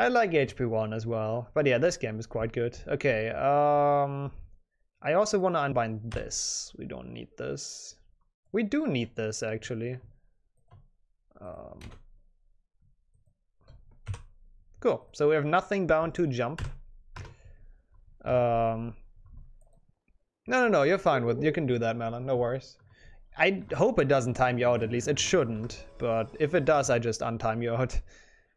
I like HP1 as well. But yeah, this game is quite good. Okay, um... I also want to unbind this. We don't need this. We do need this, actually. Um, cool. So we have nothing bound to jump. Um, no, no, no. You're fine with. You can do that, Melon. No worries. I hope it doesn't time you out. At least it shouldn't. But if it does, I just untime you out.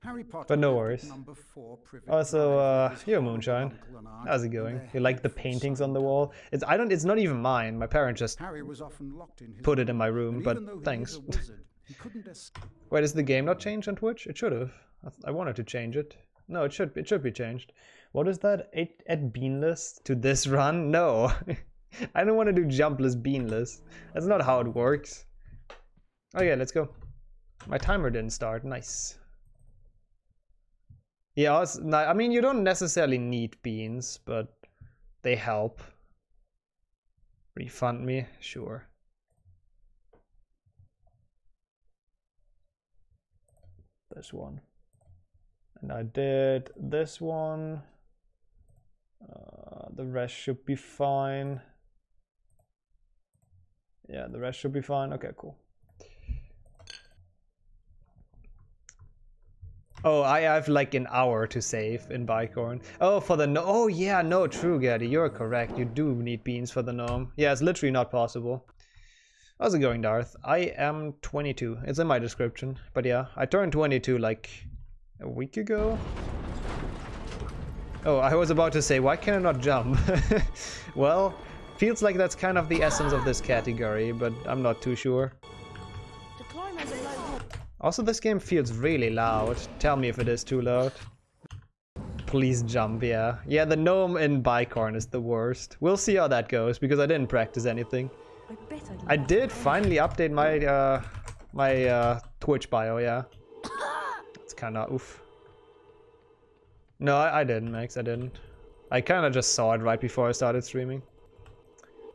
Harry Potter But no worries. four Also, uh, father, Moonshine. uncle and aunt How's it going? You like the paintings on the wall? It's I don't. It's not even mine. My parents just Harry was often locked in his put it in my room. But even though he thanks. was a wizard, he couldn't escape. Wait, is the game not changed on Twitch? It should have. I, I wanted to change it. No, it should. It should be changed. What is that? Add, add beanless to this run? No, I don't want to do jumpless beanless. That's not how it works. Okay, let's go. My timer didn't start. Nice. Yeah, I mean you don't necessarily need beans, but they help. Refund me, sure. this one. And I did this one. Uh, the rest should be fine. Yeah the rest should be fine. Okay cool Oh, I have like an hour to save in Bicorn. Oh, for the no. Oh, yeah, no, true, Gaddy. You're correct. You do need beans for the gnome. Yeah, it's literally not possible. How's it going, Darth? I am 22. It's in my description. But yeah, I turned 22 like a week ago. Oh, I was about to say, why can I not jump? well, feels like that's kind of the essence of this category, but I'm not too sure. Also, this game feels really loud. Tell me if it is too loud. Please jump, yeah. Yeah, the gnome in Bicorn is the worst. We'll see how that goes, because I didn't practice anything. I I'd I did finally update my uh my uh Twitch bio, yeah. It's kinda oof. No, I, I didn't, Max, I didn't. I kinda just saw it right before I started streaming.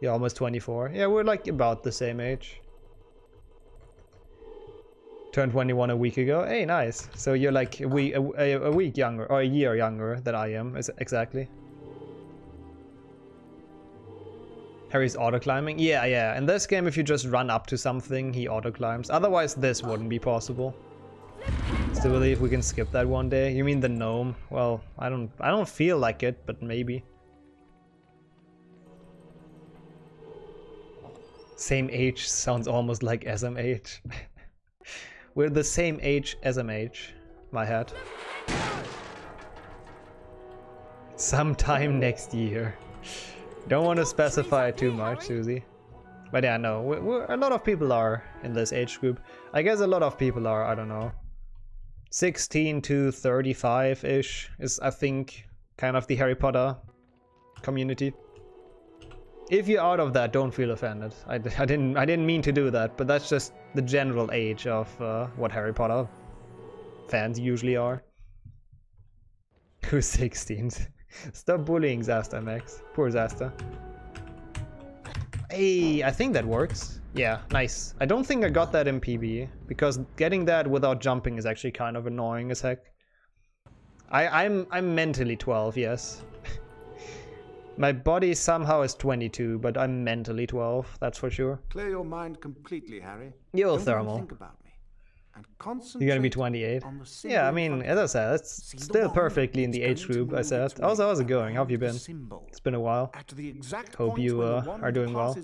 You're almost 24. Yeah, we're like about the same age. Turned 21 a week ago. Hey, nice. So you're like a week, a, a, week younger, or a year younger than I am, exactly. Harry's auto climbing? Yeah, yeah. In this game, if you just run up to something, he auto climbs. Otherwise, this wouldn't be possible. Still believe we can skip that one day. You mean the gnome? Well, I don't. I don't feel like it, but maybe. Same age sounds almost like SMH. We're the same age SMH. My head. Sometime oh. next year. Don't want to specify too much, Susie. But yeah, no, we we're, a lot of people are in this age group. I guess a lot of people are, I don't know, 16 to 35-ish is, I think, kind of the Harry Potter community. If you're out of that, don't feel offended. I, I didn't I didn't mean to do that, but that's just the general age of uh, what Harry Potter fans usually are. Who's 16? Stop bullying Zasta, Max. Poor Zasta. Hey, I think that works. Yeah, nice. I don't think I got that in PB, because getting that without jumping is actually kind of annoying as heck. I, I'm I'm mentally 12, yes. My body somehow is 22, but I'm mentally 12, that's for sure. Clear your mind completely, Harry. Yo, Don't thermal. Think about me. You're gonna be 28. on the symbol Yeah, I mean, as I said, it's still perfectly in the age group I said. Also, how's it going? How have you been? It's been a while. At the exact Hope you, uh, are doing well.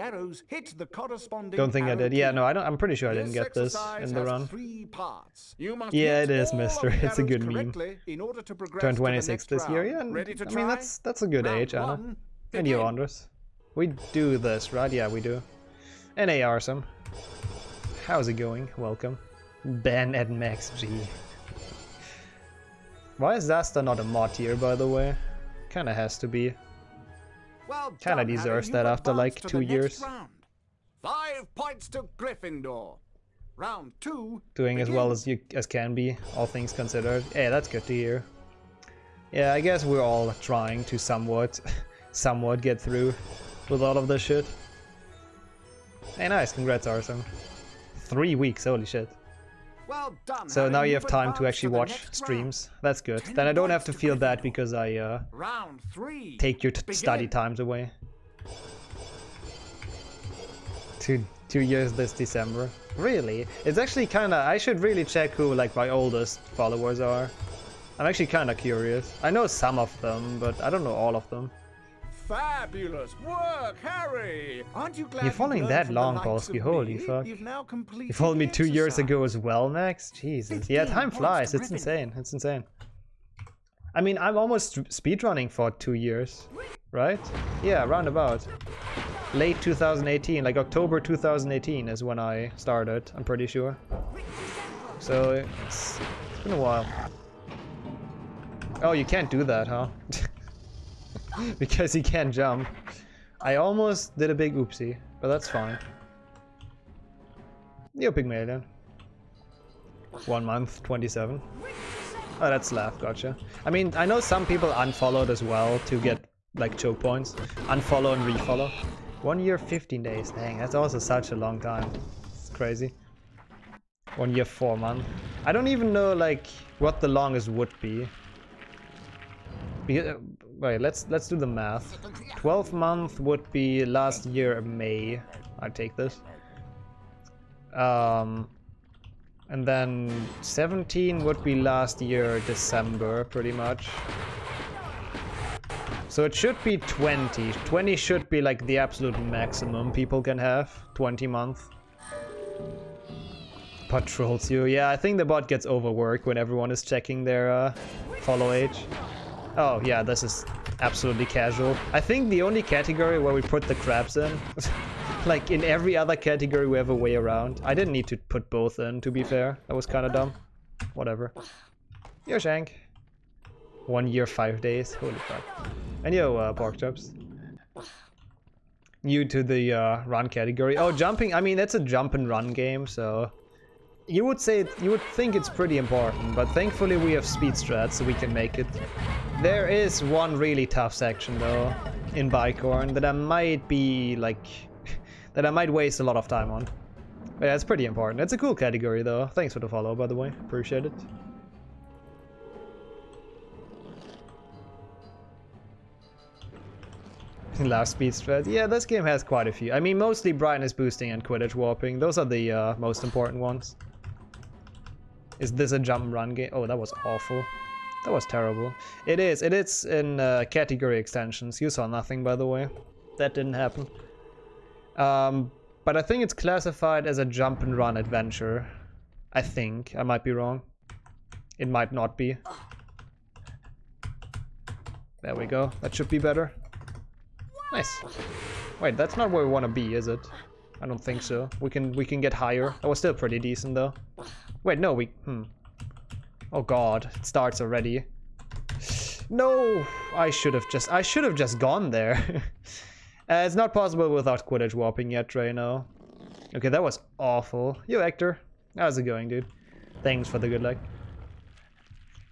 arrows, hit the corresponding Don't think I did. Yeah, no, I don't. I'm pretty sure I didn't get this in the run. Three parts. You must Yeah, it is, mister. It's a good meme. correctly in order to progress Turned to 26 this year. Yeah, and, Ready to I mean that's that's a good age, Anna. And you. Andres. We do this, right? Yeah, we do. And hey, Arsum. How's it going? Welcome. Ben at Max G. Why is Zasta not a mod here, by the way? Kinda has to be. Well Kinda deserves that after, like, two years. round. Five points to Gryffindor. Round two. Doing as well as you as can be, all things considered. Hey, that's good to hear. Yeah, I guess we're all trying to somewhat, somewhat get through with all of this shit. Hey, nice, congrats, Arsum. Three weeks, holy shit. Well done. So now you You've time to actually watch streams. round. That's good. Ten Then I don't have to feel bad Gryffindor. because I uh, Round three. take your t- study times away. Two two years this December. Really? It's actually kind of. I should really check who like my oldest followers are. I'm actually kind of curious. I know some of them, but I don't know all of them. Fabulous work, Harry! Aren't you glad You're following that learned from the long, Polsky. Holy fuck. You've now completed You followed me two years ago as well, Max. Jesus. Yeah, time flies. It's insane. It's insane. I mean, I'm almost speedrunning for two years, right? Yeah, roundabout. Late 2018, like October 2018 is when I started, I'm pretty sure. So it's, it's been a while. Oh, you can't do that, huh? because he can't jump. I almost did a big oopsie, but that's fine. You're Pygmalion. One month, 27. Oh, that's laugh, gotcha. I mean, I know some people unfollowed as well to get like choke points. Unfollow and refollow. One year, 15 days. Dang, that's also such a long time. It's crazy. One year, four months. I don't even know like what the longest would be. Because, uh, wait, let's let's do the math. 12 month would be last year May. I take this. Um, and then 17 would be last year December, pretty much. So it should be 20. 20 should be like the absolute maximum people can have. 20 month. Patrols you. Yeah, I think the bot gets overworked when everyone is checking their uh, follow age. Oh yeah, this is absolutely casual. I think the only category where we put the crabs in, like in every other category we have a way around. I didn't need to put both in, to be fair. That was kind of dumb. Whatever. Yo, Shank. One year, five days. Holy fuck. And yo, uh, pork chops. New to the uh, run category. Oh, jumping. I mean, that's a jump and run game, so you would say it, you would think it's pretty important, but thankfully we have speed strats, so we can make it. There is one really tough section though in Bicorn that I might be like that I might waste a lot of time on. But yeah, it's pretty important. It's a cool category though. Thanks for the follow, by the way. Appreciate it. Last speed strat. Yeah, this game has quite a few. I mean, mostly brightness boosting and Quidditch warping. Those are the uh, most important ones. Is this a jump run game? Oh, that was awful. That was terrible. It is. It is in uh, category extensions. You saw nothing, by the way. That didn't happen. Um, but I think it's classified as a jump and run adventure. I think. I might be wrong. It might not be. There we go. That should be better. Nice. Wait, that's not where we want to be, is it? I don't think so. We can we can get higher. That was still pretty decent though. Wait, no, we hmm. Oh god, it starts already. No, I should have just I should have just gone there. uh, it's not possible without Quidditch warping yet, Drano. Okay, that was awful. Yo, Hector. How's it going, dude? Thanks for the good luck.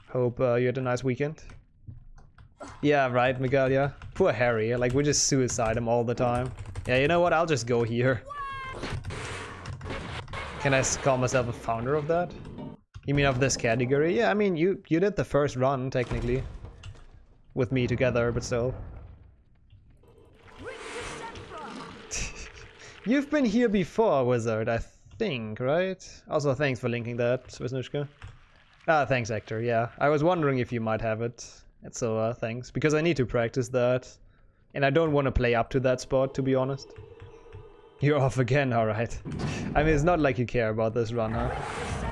Hope uh, you had a nice weekend. Yeah, right, Miguel, yeah. Poor Harry, like we just suicide him all the time. Yeah, you know what, I'll just go here. Can I call myself a founder of that? You mean of this category? Yeah, I mean, you, you did the first run, technically. With me together, but still. You've been here before, Wizard, I think, right? Also, thanks for linking that, Wisnushka. Ah, thanks, Hector, yeah. I was wondering if you might have it. And so, uh, thanks. Because I need to practice that. And I don't want to play up to that spot, to be honest. You're off again, alright. I mean, it's not like you care about this run, huh?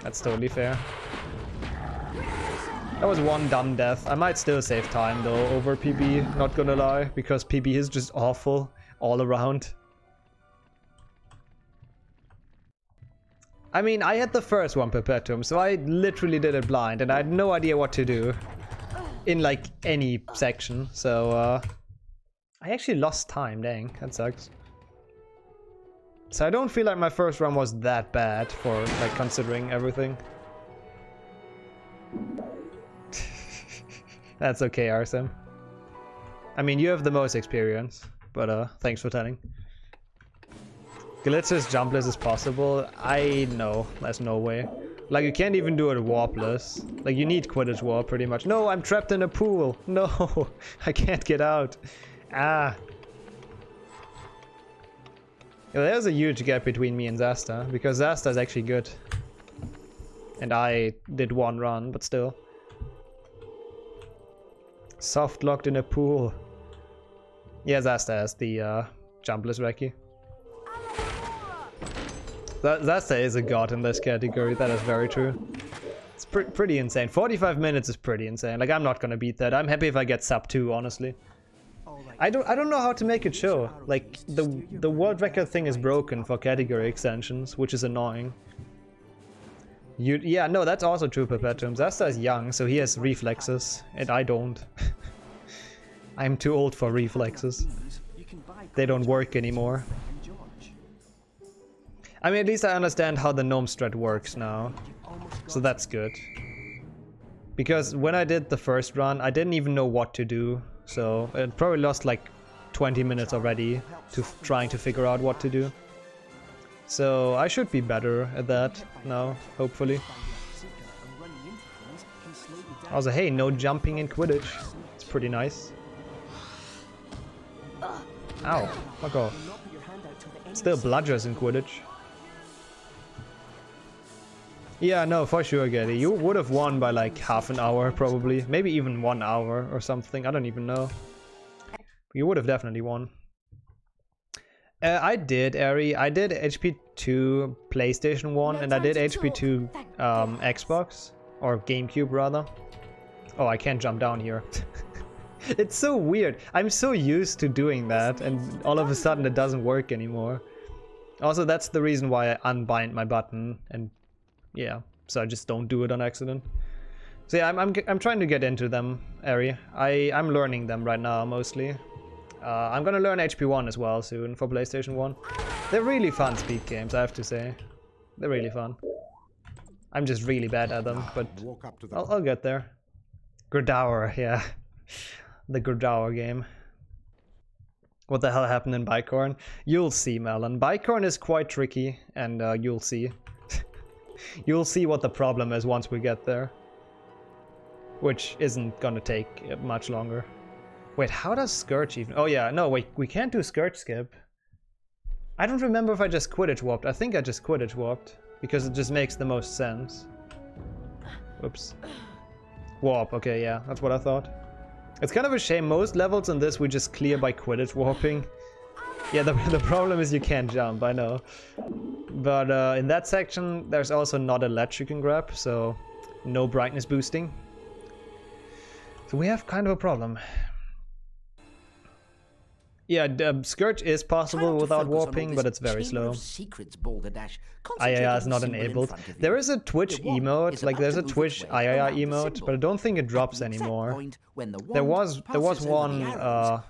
That's totally fair. That was one dumb death. I might still save time, though, over PB, not gonna lie. Because PB is just awful all around. I mean, I had the first one Perpetuum, so I literally did it blind, and I had no idea what to do in like any section. So uh, I actually lost time. Dang, that sucks. So I don't feel like my first run was that bad for like considering everything. That's okay, Arsem. I mean, you have the most experience, but uh, thanks for telling. Glitch as jumpless as possible? I know, there's no way. Like you can't even do it warpless. Like you need Quidditch warp pretty much. No, I'm trapped in a pool. No, I can't get out. Ah. Yeah, there's a huge gap between me and Zasta because Zasta is actually good. And I did one run, but still. Soft locked in a pool. Yeah, Zasta has the uh, jumpless Reki. Zasta is a god in this category, that is very true. It's pre pretty insane. 45 minutes is pretty insane. Like, I'm not gonna beat that. I'm happy if I get sub 2, honestly. I don't I don't know how to make it show. Like the the world record thing is broken for category extensions, which is annoying. You yeah, no, that's also true Perpetuum. Zasta is young, so he has reflexes, and I don't. I'm too old for reflexes. They don't work anymore. I mean, at least I understand how the gnome strat works now. So that's good. Because when I did the first run, I didn't even know what to do. So it probably lost like 20 minutes already to trying to figure out what to do. So I should be better at that now, hopefully. Also, hey, no jumping in Quidditch. It's pretty nice. Ow, fuck off. Still bludgers in Quidditch. Yeah, no, for sure, Getty. You would have won by like half an hour, probably. Maybe even one hour or something. I don't even know. You would have definitely won. Uh, I did, Ari. I did HP2 PlayStation 1 and I did HP2 um, Xbox. Or GameCube, rather. Oh, I can't jump down here. it's so weird. I'm so used to doing that and all of a sudden it doesn't work anymore. Also, that's the reason why I unbind my button and yeah, so I just don't do it on accident. So yeah, I'm, I'm, I'm trying to get into them, Ari. I, I'm learning them right now, mostly. Uh, I'm gonna learn HP1 as well soon for PlayStation 1. They're really fun speed games, I have to say. They're really fun. I'm just really bad at them, but I'll, I'll get there. Gridauer, yeah. the Gridauer game. What the hell happened in Bicorn? You'll see, Melon. Bicorn is quite tricky, and uh, you'll see. You'll see what the problem is once we get there. Which isn't gonna take much longer. Wait, how does Skurge even... Oh yeah, no, wait, we can't do Skurge skip. I don't remember if I just Quidditch warped. I think I just Quidditch warped. Because it just makes the most sense. Whoops. Warp, okay, yeah, that's what I thought. It's kind of a shame, most levels in this we just clear by Quidditch warping. Yeah, the, the problem is you can't jump, I know. But uh, in that section, there's also not a ledge you can grab, so no brightness boosting. So we have kind of a problem. Yeah, um, Skurge is possible without warping, but it's very slow. Secrets. IIR is not enabled. There is a Twitch emote, like there's a Twitch IIR emote, but I don't think it drops anymore. There was there was one uh,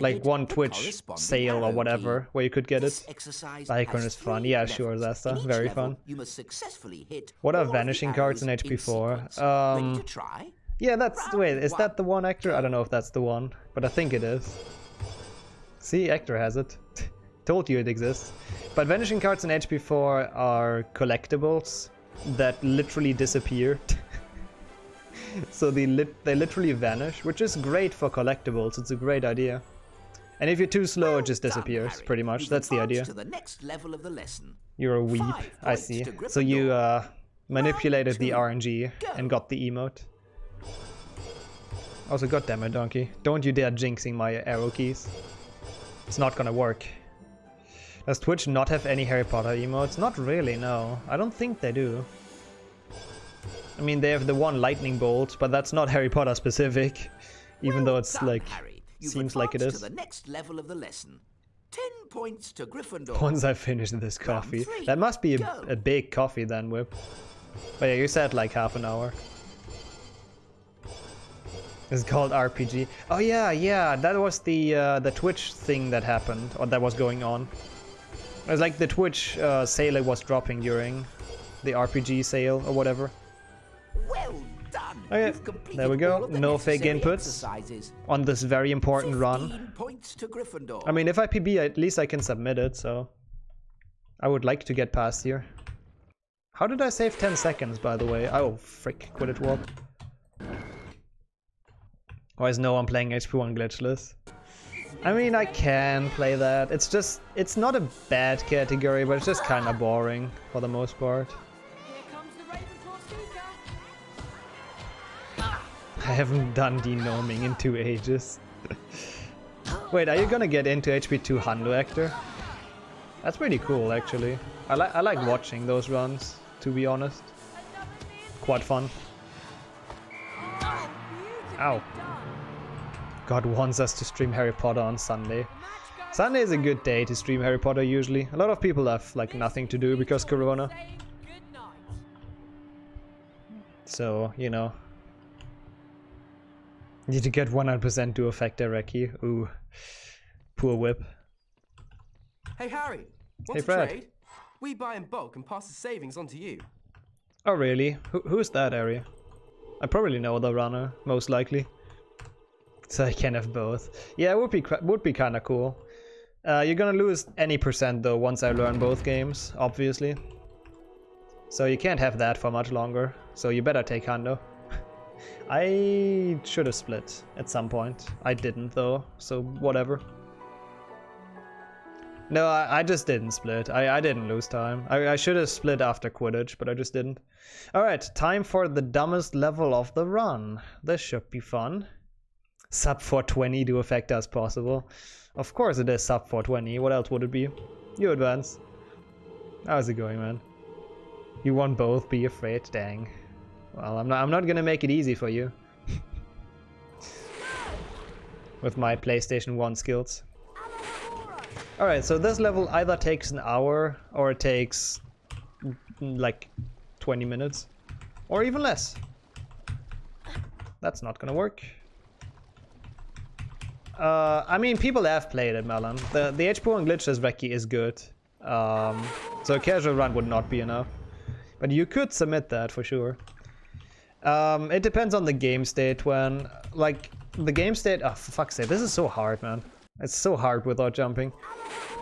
like one Twitch sale or whatever where you could get it. Bicorn is fun. Yeah, sure, Zasta. Very fun. What are vanishing cards in HP4? Um, yeah, that's wait, is that the one actor? I don't know if that's the one, but I think it is. See, Hector has it. Told you it exists. But vanishing cards in HP4 are collectibles that literally disappear. so they, lit they literally vanish, which is great for collectibles. It's a great idea. And if you're too slow, it just disappears, pretty much. That's the idea. The next level of the lesson. You're a weep, I see. So you uh, manipulated the RNG and got the emote. Also, goddammit, Donkey. Don't you dare jinxing my arrow keys. It's not gonna work. Does Twitch not have any Harry Potter emotes? Not really, no. I don't think they do. I mean, they have the one lightning bolt, but that's not Harry Potter specific. Even well though it's done, like Harry. seems like it is. To the next level of the lesson. Ten points to Gryffindor. Once I finish this coffee. That must be a, a big coffee then, Whip. But yeah, you said like half an hour. It's called RPG. Oh yeah, yeah, that was the uh, the Twitch thing that happened, or that was going on. It was like the Twitch uh, sale it was dropping during the RPG sale or whatever. Well done. Okay, there we go. No fake inputs exercises. on this very important run. I mean, if I PB, at least I can submit it, so I would like to get past here. How did I save 10 seconds, by the way? Oh, frick, Quidditch Warp. Why is no one playing HP1 glitchless? I mean, I can play that. It's just, it's not a bad category, but it's just kind of boring for the most part. I haven't done denoming in two ages. Wait, are you gonna get into HP2 Hundo Hector? That's pretty cool, actually. I, like I like watching those runs, to be honest. Quite fun. Ow. God wants us to stream Harry Potter on Sunday. Sunday is a good day to stream Harry Potter usually. A lot of people have like nothing to do because Corona. So, you know. Need to get 100% to affect Ereki. Ooh. Poor whip. Hey Harry, want Hey, Fred. trade? We buy in bulk and pass the savings on to you. Oh really? Who, who's that area? I probably know the runner, most likely. So I can have both. Yeah, it would be would be kind of cool. Uh, you're gonna lose any percent though once I learn both games, obviously. So you can't have that for much longer. So you better take Hundo. I should have split at some point. I didn't though, so whatever. No, I, I just didn't split. I, I didn't lose time. I, I should have split after Quidditch, but I just didn't. Alright, time for the dumbest level of the run. This should be fun. Sub 420 to affect as possible. Of course it is sub 420. What else would it be? You advance. How's it going, man? You won both. Be afraid. Dang. Well, I'm not. I'm not gonna make it easy for you. With my PlayStation 1 skills. Alright, so this level either takes an hour or it takes mm, like 20 minutes. Or even less. That's not gonna work. Uh, I mean, people have played it, Melon. The the HP1 glitchless Reki is good. Um, so a casual run would not be enough. But you could submit that for sure. Um, it depends on the game state when, like, the game state, oh, for fuck's sake, this is so hard, man. It's so hard without jumping.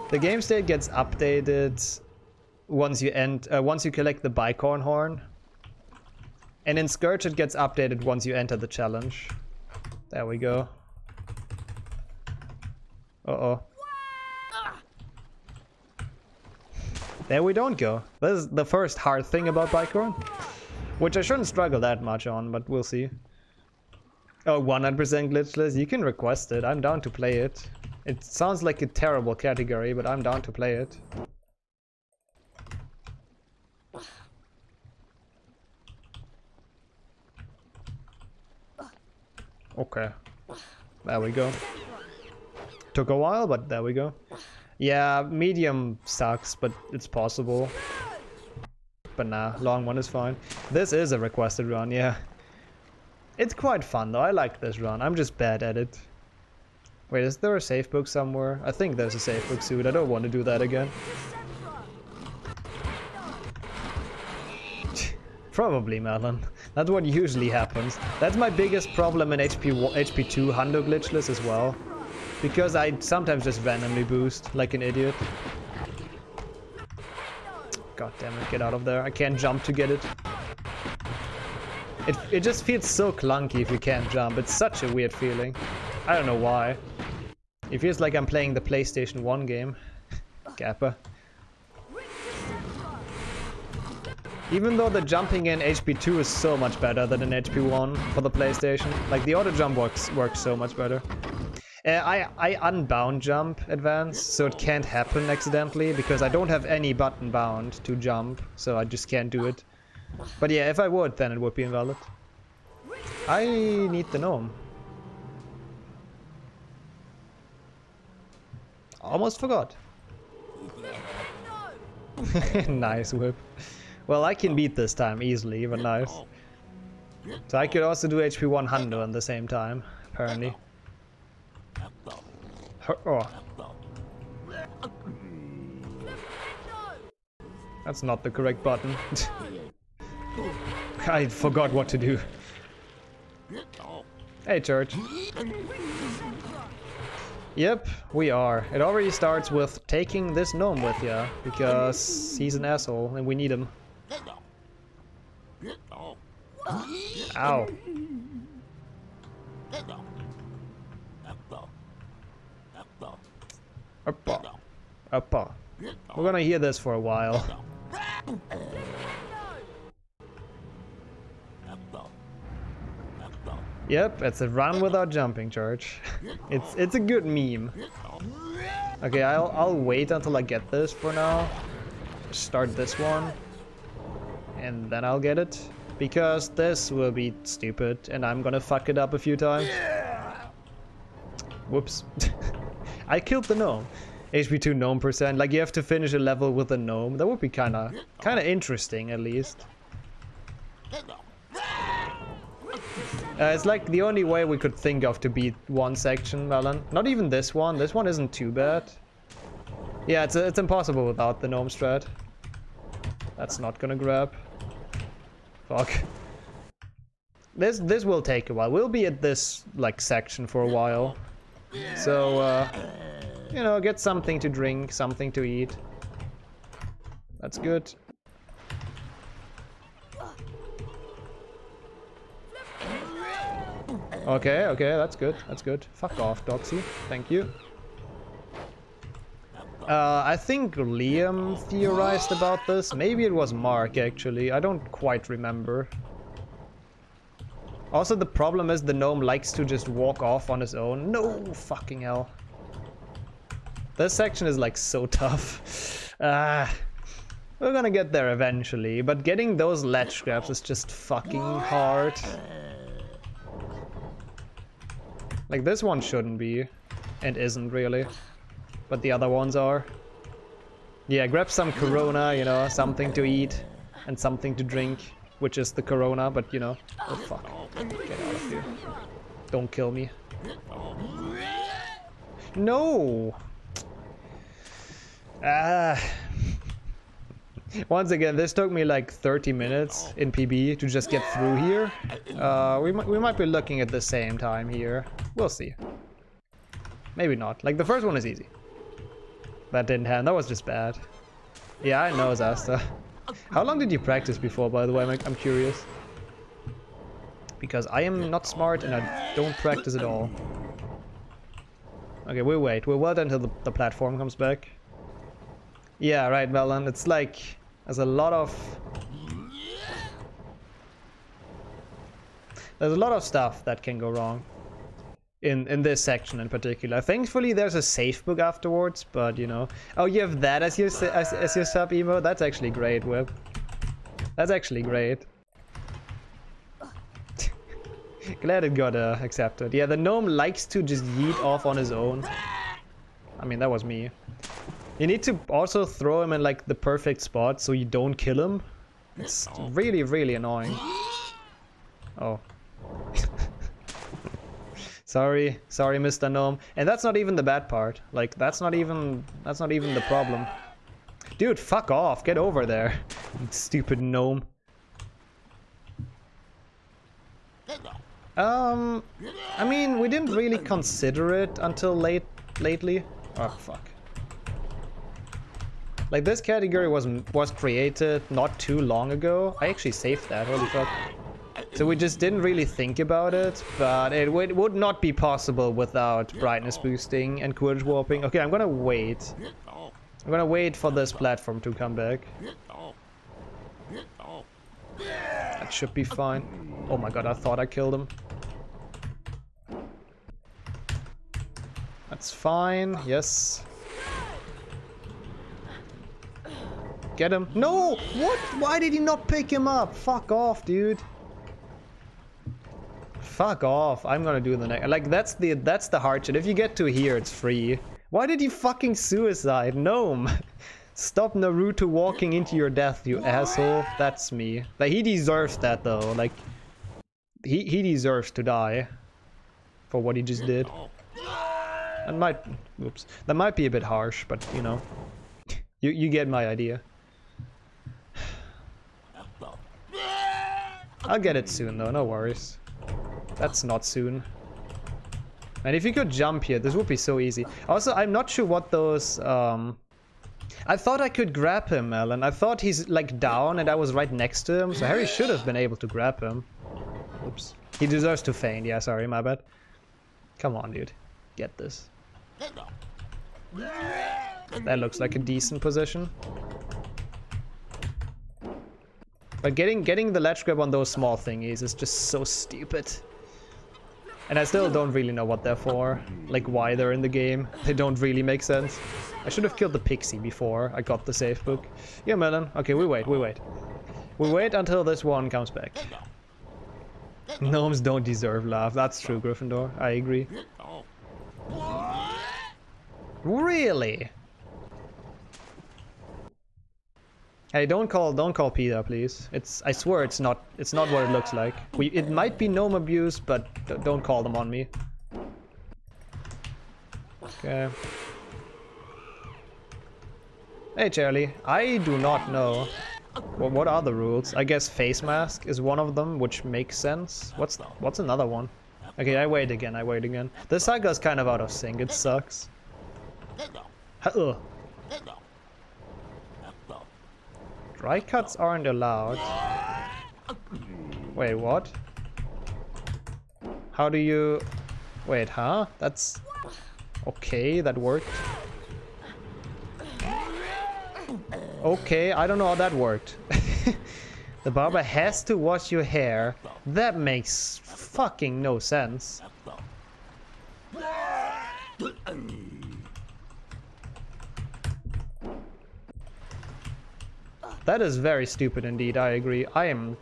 The game state gets updated once you end, uh, once you collect the bicorn horn. And in Skurge it gets updated once you enter the challenge. There we go. Uh-oh. There we don't go. This is the first hard thing about bicorn. Which I shouldn't struggle that much on, but we'll see. Oh, 100% glitchless? You can request it. I'm down to play it. It sounds like a terrible category, but I'm down to play it. Okay. There we go. Took a while, but there we go. Yeah, medium sucks, but it's possible. But nah, long one is fine. This is a requested run, yeah. It's quite fun though, I like this run. I'm just bad at it. Wait, is there a safe book somewhere? I think there's a safe book suit. I don't want to do that again. Probably, Melon. That's what usually happens. That's my biggest problem in HP wa- HP2 Hundo glitchless as well. Because I sometimes just randomly boost like an idiot. God damn it, get out of there. I can't jump to get it. It, it just feels so clunky if you can't jump. It's such a weird feeling. I don't know why. It feels like I'm playing the PlayStation 1 game. Gappa. Even though the jumping in HP2 is so much better than in HP1 for the PlayStation. Like the auto jump works works so much better. Uh, I, I unbound jump advance, so it can't happen accidentally because I don't have any button bound to jump, so I just can't do it. But yeah, if I would, then it would be invalid. I need the gnome. Almost forgot. nice whip. Well, I can beat this time easily, but nice. So I could also do HP 100 at the same time, apparently. Oh. That's not the correct button. I forgot what to do. Hey, church. Yep, we are. It already starts with taking this gnome with you, because he's an asshole and we need him. Ow. Uppa. Uppa. We're gonna hear this for a while. Yep, it's a run without jumping charge. it's it's a good meme. Okay, I'll I'll wait until I get this for now. Start this one. And then I'll get it. Because this will be stupid and I'm gonna fuck it up a few times. Whoops. I killed the gnome. HP2 gnome percent. Like you have to finish a level with a gnome. That would be kinda kinda interesting at least. Uh, it's like the only way we could think of to beat one section, Melon. Not even this one. This one isn't too bad. Yeah, it's, it's impossible without the gnome strat. That's not gonna grab. Fuck. This this will take a while. We'll be at this like section for a while. So uh, you know, get something to drink, something to eat. That's good. Okay, okay, that's good, that's good. Fuck off, Doxy. Thank you. Uh, I think Liam theorized about this. Maybe it was Mark, actually. I don't quite remember. Also, the problem is the gnome likes to just walk off on his own. No fucking hell. This section is like so tough. Ah, we're gonna get there eventually, but getting those ledge scraps is just fucking hard. Like this one shouldn't be, and isn't really, but the other ones are. Yeah, grab some Corona, you know, something to eat and something to drink, which is the Corona, but you know, oh fuck, get out of here. Don't kill me. No! Ah. Once again, this took me like 30 minutes in PB to just get through here. Uh, we, might, we might be looking at the same time here. We'll see. Maybe not. Like, the first one is easy. That didn't happen. That was just bad. Yeah, I know, Zasta. How long did you practice before, by the way? I'm, I'm curious. Because I am not smart and I don't practice at all. Okay, we'll wait. We'll wait until the, the platform comes back. Yeah, right, Melon. It's like there's a lot of there's a lot of stuff that can go wrong in in this section in particular. Thankfully, there's a safe book afterwards, but you know, oh, you have that as your as, as your sub emo. That's actually great, Whip. That's actually great. Glad it got uh, accepted. Yeah, the gnome likes to just yeet off on his own. I mean, that was me. You need to also throw him in like the perfect spot so you don't kill him. It's really, really annoying. Oh. sorry, sorry, Mr. Gnome. And that's not even the bad part. Like, that's not even, that's not even the problem. Dude, fuck off. Get over there. Stupid gnome. Um, I mean, we didn't really consider it until late, lately. Oh, fuck. Like this category was was created not too long ago. I actually saved that, holy fuck. So we just didn't really think about it, but it, would not be possible without brightness boosting and courage warping. Okay, I'm gonna wait. I'm gonna wait for this platform to come back. That should be fine. Oh my god, I thought I killed him. That's fine, yes. Get him. No! What? Why did he not pick him up? Fuck off, dude. Fuck off. I'm gonna do the next. Like, that's the that's the hard shit. If you get to here, it's free. Why did you fucking suicide? Gnome. Stop Naruto walking into your death, you asshole. That's me. Like, he deserves that, though. Like, he, he deserves to die for what he just did. That might... Oops. That might be a bit harsh, but, you know. You, you get my idea. I'll get it soon though, no worries. That's not soon. And if you could jump here, this would be so easy. Also, I'm not sure what those um, I thought I could grab him, Alan. I thought he's like down and I was right next to him, so Harry should have been able to grab him. Oops. He deserves to faint. Yeah, sorry, my bad. Come on, dude. Get this. That looks like a decent position. But getting getting the ledge grab on those small thingies is just so stupid. And I still don't really know what they're for. Like why they're in the game. They don't really make sense. I should have killed the pixie before I got the safe book. Yeah, Melon. Okay, we wait, we wait. We wait until this one comes back. Gnomes don't deserve love. That's true, Gryffindor. I agree. Really? Hey, don't call don't call Peter, please. It's I swear it's not it's not what it looks like. We it might be gnome abuse, but don't call them on me. Okay. Hey Charlie, I do not know. Well, what are the rules? I guess face mask is one of them, which makes sense. What's what's another one? Okay, I wait again. I wait again. The saga's kind of out of sync. It sucks. Ugh. Dry cuts aren't allowed. Wait, what? How do you... Wait, huh? That's... Okay, that worked. Okay, I don't know how that worked. the barber has to wash your hair. That makes fucking no sense. That is very stupid indeed, I agree. I am...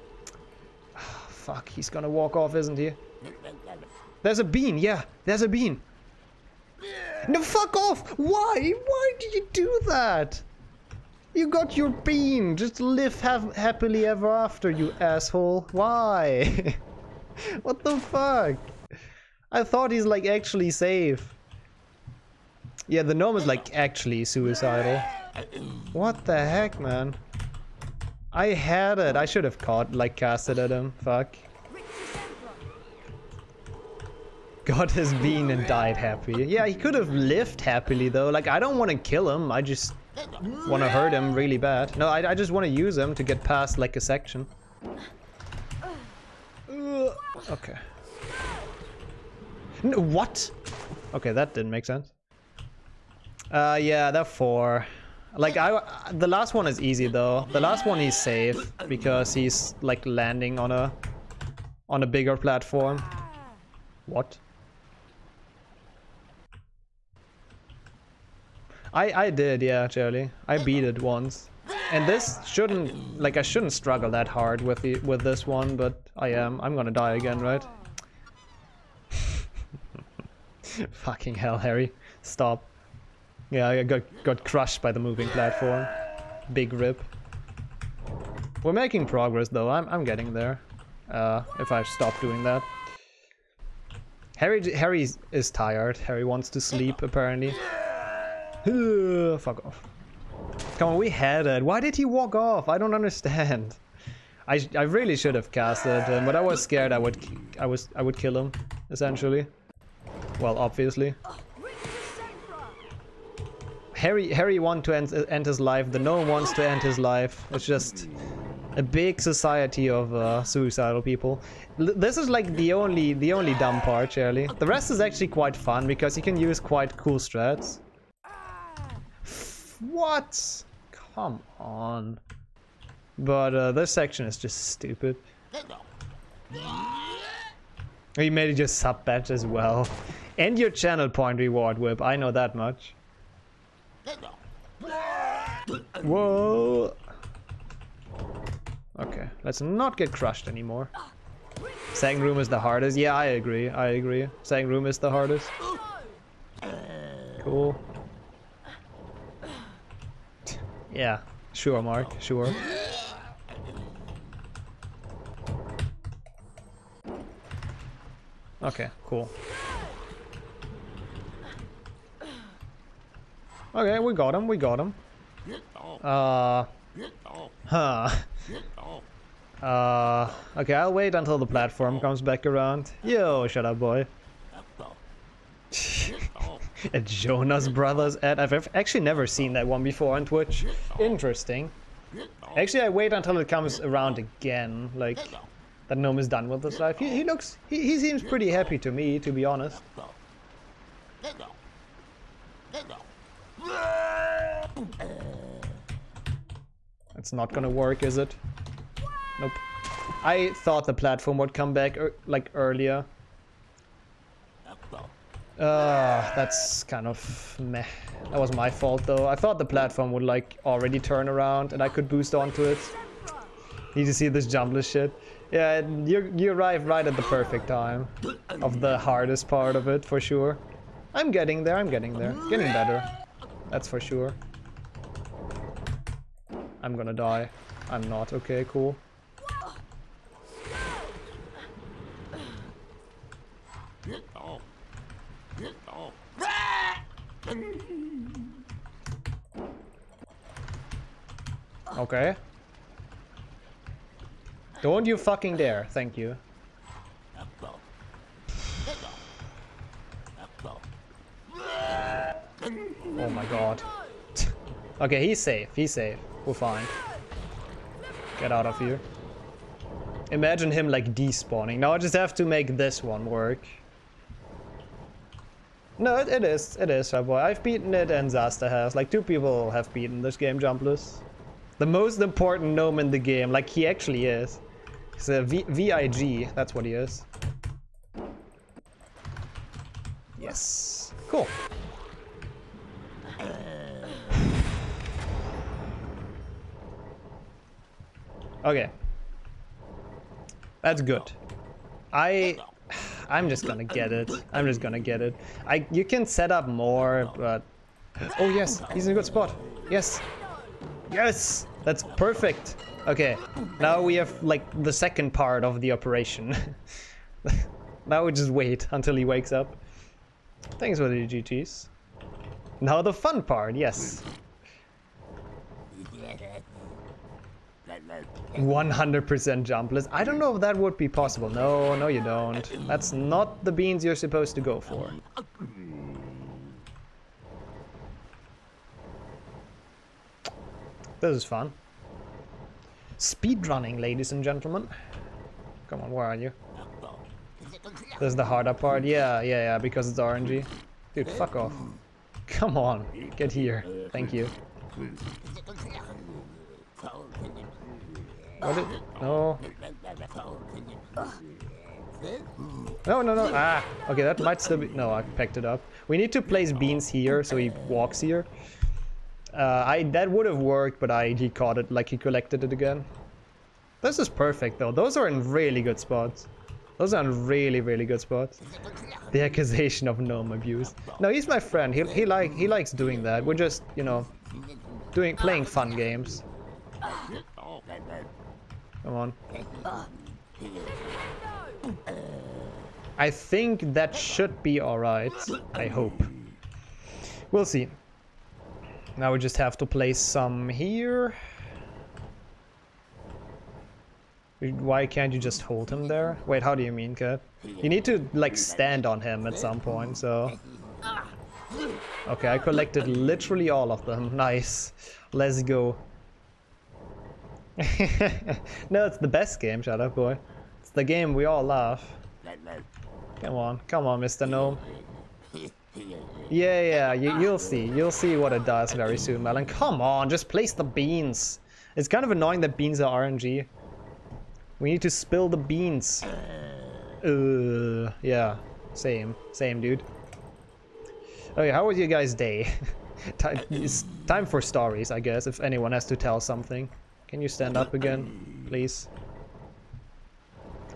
Fuck, he's gonna walk off, isn't he? There's a bean, yeah, there's a bean. No, fuck off! Why? Why did you do that? You got your bean. Just live ha happily ever after, you asshole. Why? what the fuck? I thought he's like actually safe. Yeah, the gnome is like actually suicidal. What the heck, man? I had it. I should have caught, like, casted at him. Fuck. Got his bean and died happy. Yeah, he could have lived happily, though. Like, I don't want to kill him. I just want to hurt him really bad. No, I, I just want to use him to get past, like, a section. Okay. No, what? Okay, that didn't make sense. Uh, yeah, they're four. Like I, the last one is easy though. The last one he's safe because he's like landing on a, on a bigger platform. What? I I did, yeah, Charlie. I beat it once, and this shouldn't like I shouldn't struggle that hard with the with this one, but I am. I'm gonna die again, right? Fucking hell, Harry! Stop. Yeah, I got, got crushed by the moving platform. Big rip. We're making progress though, I'm, I'm getting there. Uh, if I stop doing that. Harry Harry is tired. Harry wants to sleep apparently. Fuck off. Come on, we had it. Why did he walk off? I don't understand. I, I really should have casted him, but I was scared I would I was I would kill him essentially. Well, obviously. Harry Harry wants to end, end his life. The gnome wants to end his life. It's just a big society of uh, suicidal people. L this is like the only the only dumb part, Charlie. The rest is actually quite fun because you can use quite cool strats. What? Come on. But uh, this section is just stupid. You made it just sub batch as well. And your channel point reward whip, I know that much. Whoa! Okay, let's not get crushed anymore. Second room is the hardest. Yeah, I agree. I agree. Second room is the hardest. Cool. Yeah, sure, Mark. Sure. Okay, cool. Okay, we got him, we got him. Uh... Huh. Uh... Okay, I'll wait until the platform comes back around. Yo, shut up, boy. A Jonas Brothers ad. I've actually never seen that one before on Twitch. Interesting. Actually, I wait until it comes around again. Like, that Gnome is done with his life. He, he looks. He, he seems pretty happy to me, to be honest. It's not gonna work, is it? Nope. I thought the platform would come back er, like earlier. Uh, that's kind of meh. That was my fault though. I thought the platform would like already turn around and I could boost onto it. Need to see this jumpless shit. Yeah, you you arrived right at the perfect time of the hardest part of it for sure. I'm getting there. I'm getting there. Getting better. That's for sure. I'm gonna die. I'm not. Okay, cool. Okay. Don't you fucking dare. Thank you. Oh my god. okay, he's safe. He's safe. We're fine. Get out of here. Imagine him like despawning. Now I just have to make this one work. No, it, it is. It is, boy. I've beaten it and Zasta has. Like, two people have beaten this game jumpless. The most important gnome in the game. Like, he actually is. He's a v VIG. That's what he is. Yes. Cool. Okay. That's good. I I'm just gonna get it. I'm just gonna get it. I you can set up more, but Oh yes, he's in a good spot. Yes. Yes! That's perfect. Okay. Now we have like the second part of the operation. now we just wait until he wakes up. Thanks for the GGs. Now the fun part, yes. 100% jumpless. I don't know if that would be possible. No, no you don't. That's not the beans you're supposed to go for. This is fun. Speedrunning, ladies and gentlemen. Come on, where are you? This is the harder part. Yeah, yeah, yeah, because it's RNG. Dude, fuck off. Come on, get here. Thank you. What did... No. No, no, no. Ah, okay, that might still be... No, I picked it up. We need to place beans here, so he walks here. Uh, I That would have worked, but I he caught it, like he collected it again. This is perfect, though. Those are in really good spots. Those are really, really good spots. The accusation of gnome abuse. No, he's my friend. He, he, like, he likes doing that. We're just, you know, doing playing fun games. Come on. I think that should be alright. I hope. We'll see. Now we just have to place some here. Why can't you just hold him there? Wait, how do you mean, Cat? You need to, like, stand on him at some point, so... Okay, I collected literally all of them. Nice. Let's go. no, it's the best game, shut up, boy. It's the game we all love. Come on, come on, Mr. Gnome. Yeah, yeah, you, will see. You'll see what it does very soon, Melon. Come on, just place the beans. It's kind of annoying that beans are RNG. We need to spill the beans. Uh, yeah, same, same, dude. Okay, how was your guys' day? time, it's time for stories, I guess, if anyone has to tell something. Can you stand up again, please?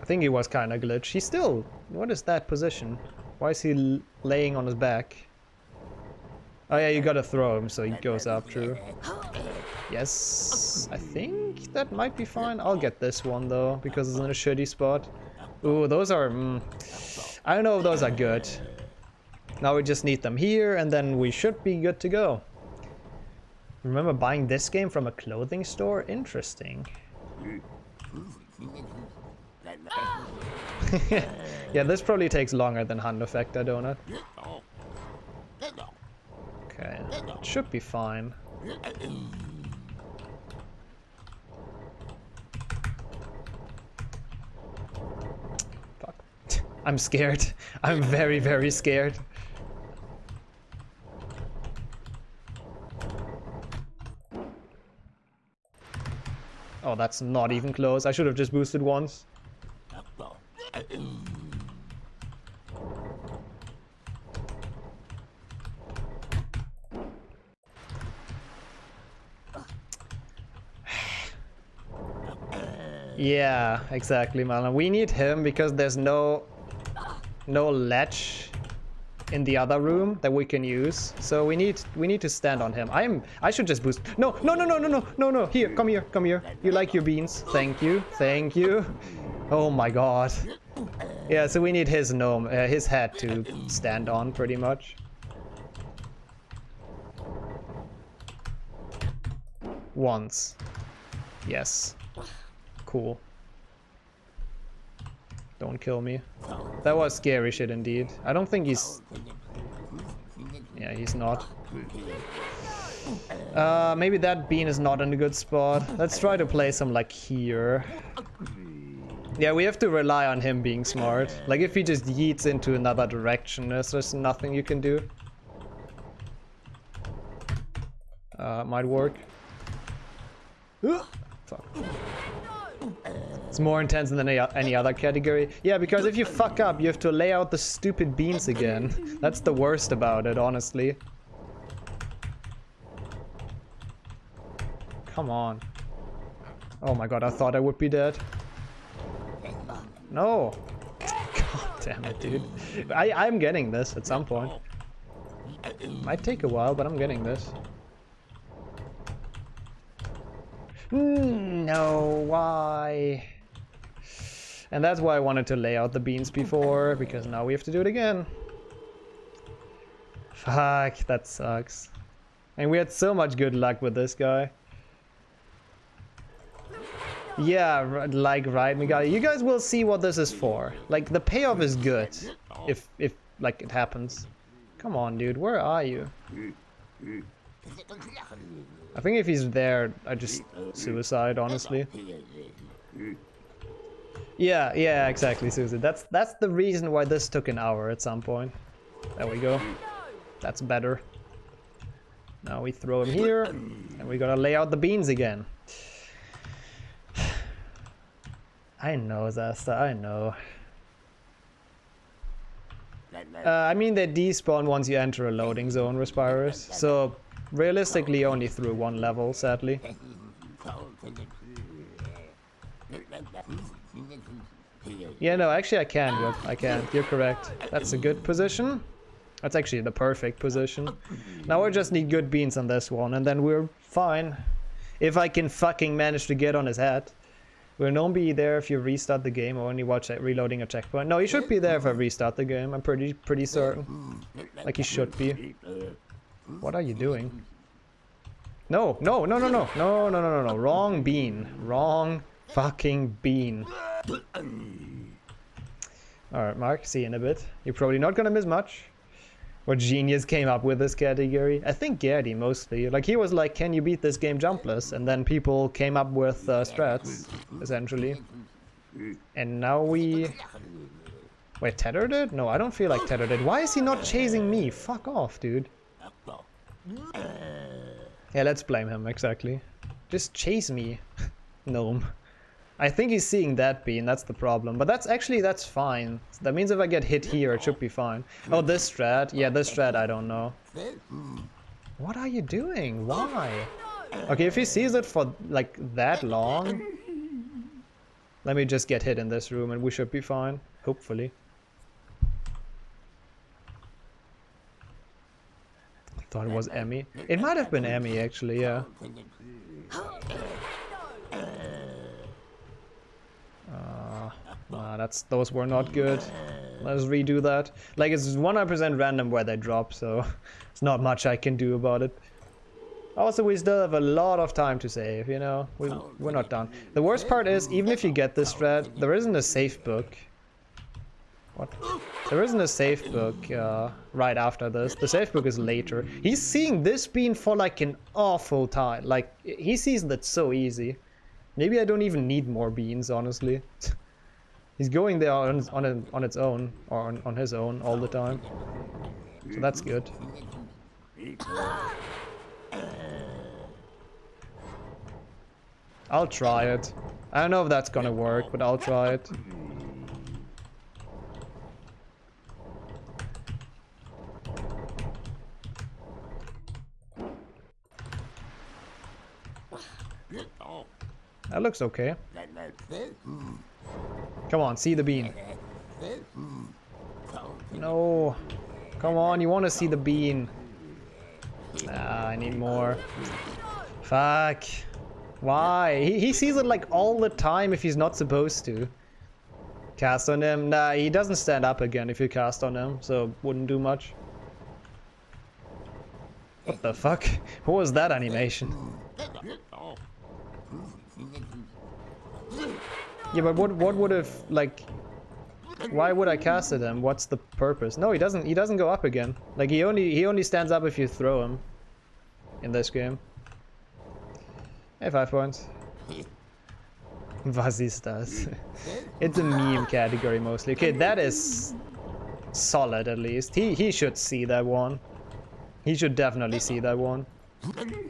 I think he was kind of glitched. He's still... What is that position? Why is he laying on his back? Oh yeah, you gotta throw him so he goes up, true. Yes, I think that might be fine. I'll get this one though, because it's in a shitty spot. Ooh, those are... Mm, I don't know if those are good. Now we just need them here, and then we should be good to go. Remember buying this game from a clothing store? Interesting. yeah, this probably takes longer than Hand Effector Donut. Okay, it should be fine. Fuck. I'm scared. I'm very, very scared. Oh, that's not even close. I should have just boosted once. Yeah, exactly, Malin. We need him because there's no no ledge in the other room that we can use. So we need we need to stand on him. I'm I should just boost. No, no, no, no, no, no, no, no. Here, come here, come here. You like your beans? Thank you, thank you. Oh my god. Yeah, so we need his gnome, uh, his head to stand on, pretty much. Once. Yes. Cool. Don't kill me. That was scary shit indeed. I don't think he's... Yeah, he's not. Uh, maybe that bean is not in a good spot. Let's try to play some like here. Yeah, we have to rely on him being smart. Like if he just yeets into another direction, there's just nothing you can do. Uh, might work. Fuck. It's more intense than any, any other category. Yeah, because if you fuck up, you have to lay out the stupid beans again. That's the worst about it, honestly. Come on. Oh my god, I thought I would be dead. No. God damn it, dude. I, I'm getting this at some point. Might take a while, but I'm getting this. Mm, no, why? And that's why I wanted to lay out the beans before, because now we have to do it again. Fuck, that sucks. And we had so much good luck with this guy. Yeah, like, right, Miguel. You guys will see what this is for. Like, the payoff is good. If, if, like, it happens. Come on, dude. Where are you? I think if he's there, I just suicide, honestly. Yeah, yeah, exactly, Susie. That's that's the reason why this took an hour at some point. There we go. That's better. Now we throw him here, and we gotta lay out the beans again. I know, Zasta, I know. Uh, I mean, they despawn once you enter a loading zone, Respirers. So, realistically, only through one level, sadly. Yeah, no, actually I can, Whip. I can. You're correct. That's a good position. That's actually the perfect position. Now we just need good beans on this one, and then we're fine. If I can fucking manage to get on his head. Will no be there if you restart the game or only watch reloading a checkpoint? No, he should be there if I restart the game. I'm pretty pretty certain. Like he should be. What are you doing? No, no, no, no, no, no, no, no, no, no. Wrong bean. Wrong fucking bean. Alright, Mark, see you in a bit. You're probably not gonna miss much. What genius came up with this category? I think Gerdy mostly. Like he was like, can you beat this game jumpless? And then people came up with uh, strats, essentially. And now we... Wait, Tether did? No, I don't feel like Tether did. Why is he not chasing me? Fuck off, dude. Yeah, let's blame him, exactly. Just chase me, gnome. I think he's seeing that bean, that's the problem. But that's actually, that's fine. That means if I get hit here, it should be fine. Oh, this strat? Yeah, this strat, I don't know. What are you doing? Why? Okay, if he sees it for, like, that long... Let me just get hit in this room and we should be fine. Hopefully. I thought it was Emmy. It might have been Emmy, actually, yeah. Nah, that's those were not good. Let's redo that. Like it's 100% random where they drop, so it's not much I can do about it. Also, we still have a lot of time to save, you know? We, we're not done. The worst part is, even if you get this strat, there isn't a safe book. What? There isn't a safe book uh, right after this. The safe book is later. He's seeing this bean for like an awful time. Like, he sees that so easy. Maybe I don't even need more beans, honestly. He's going there on on, on its own, or on, on his own, all the time. So that's good. I'll try it. I don't know if that's gonna work, but I'll try it. That looks okay. Come on, see the bean. No. Come on, you want to see the bean. Ah, I need more. Fuck. Why? He, he sees it like all the time if he's not supposed to. Cast on him. Nah, he doesn't stand up again if you cast on him, so wouldn't do much. What the fuck? What was that animation? Yeah, but what what would have like why would I cast at him? What's the purpose? No, he doesn't he doesn't go up again. Like he only he only stands up if you throw him in this game. Hey, five points. Was ist das? it's a meme category mostly. Okay, that is solid at least. He he should see that one. He should definitely see that one.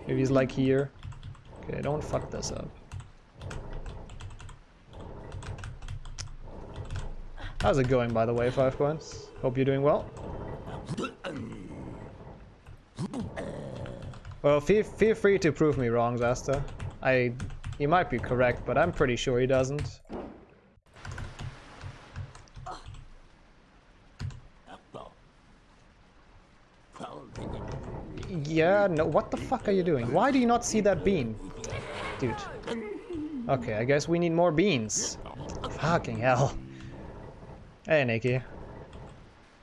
If he's like here. Okay, don't fuck this up. How's it going, by the way, Five Points? Hope you're doing well. Well, feel, feel free to prove me wrong, Zasta. I... you might be correct, but I'm pretty sure he doesn't. Yeah, no, what the fuck are you doing? Why do you not see that bean? Dude. Okay, I guess we need more beans. Fucking hell. Hey, Nikki.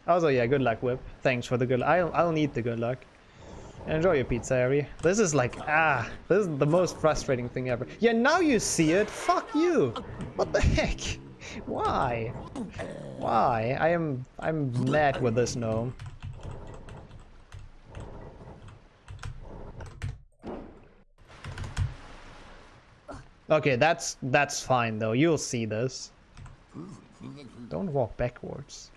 Also, yeah, good luck, Whip. Thanks for the good I'll, I'll need the good luck. Enjoy your pizza, Harry. This is like, ah, this is the most frustrating thing ever. Yeah, now you see it. Fuck you. What the heck? Why? Why? I am, I'm mad with this gnome. Okay, that's that's fine though. You'll see this. Don't walk backwards.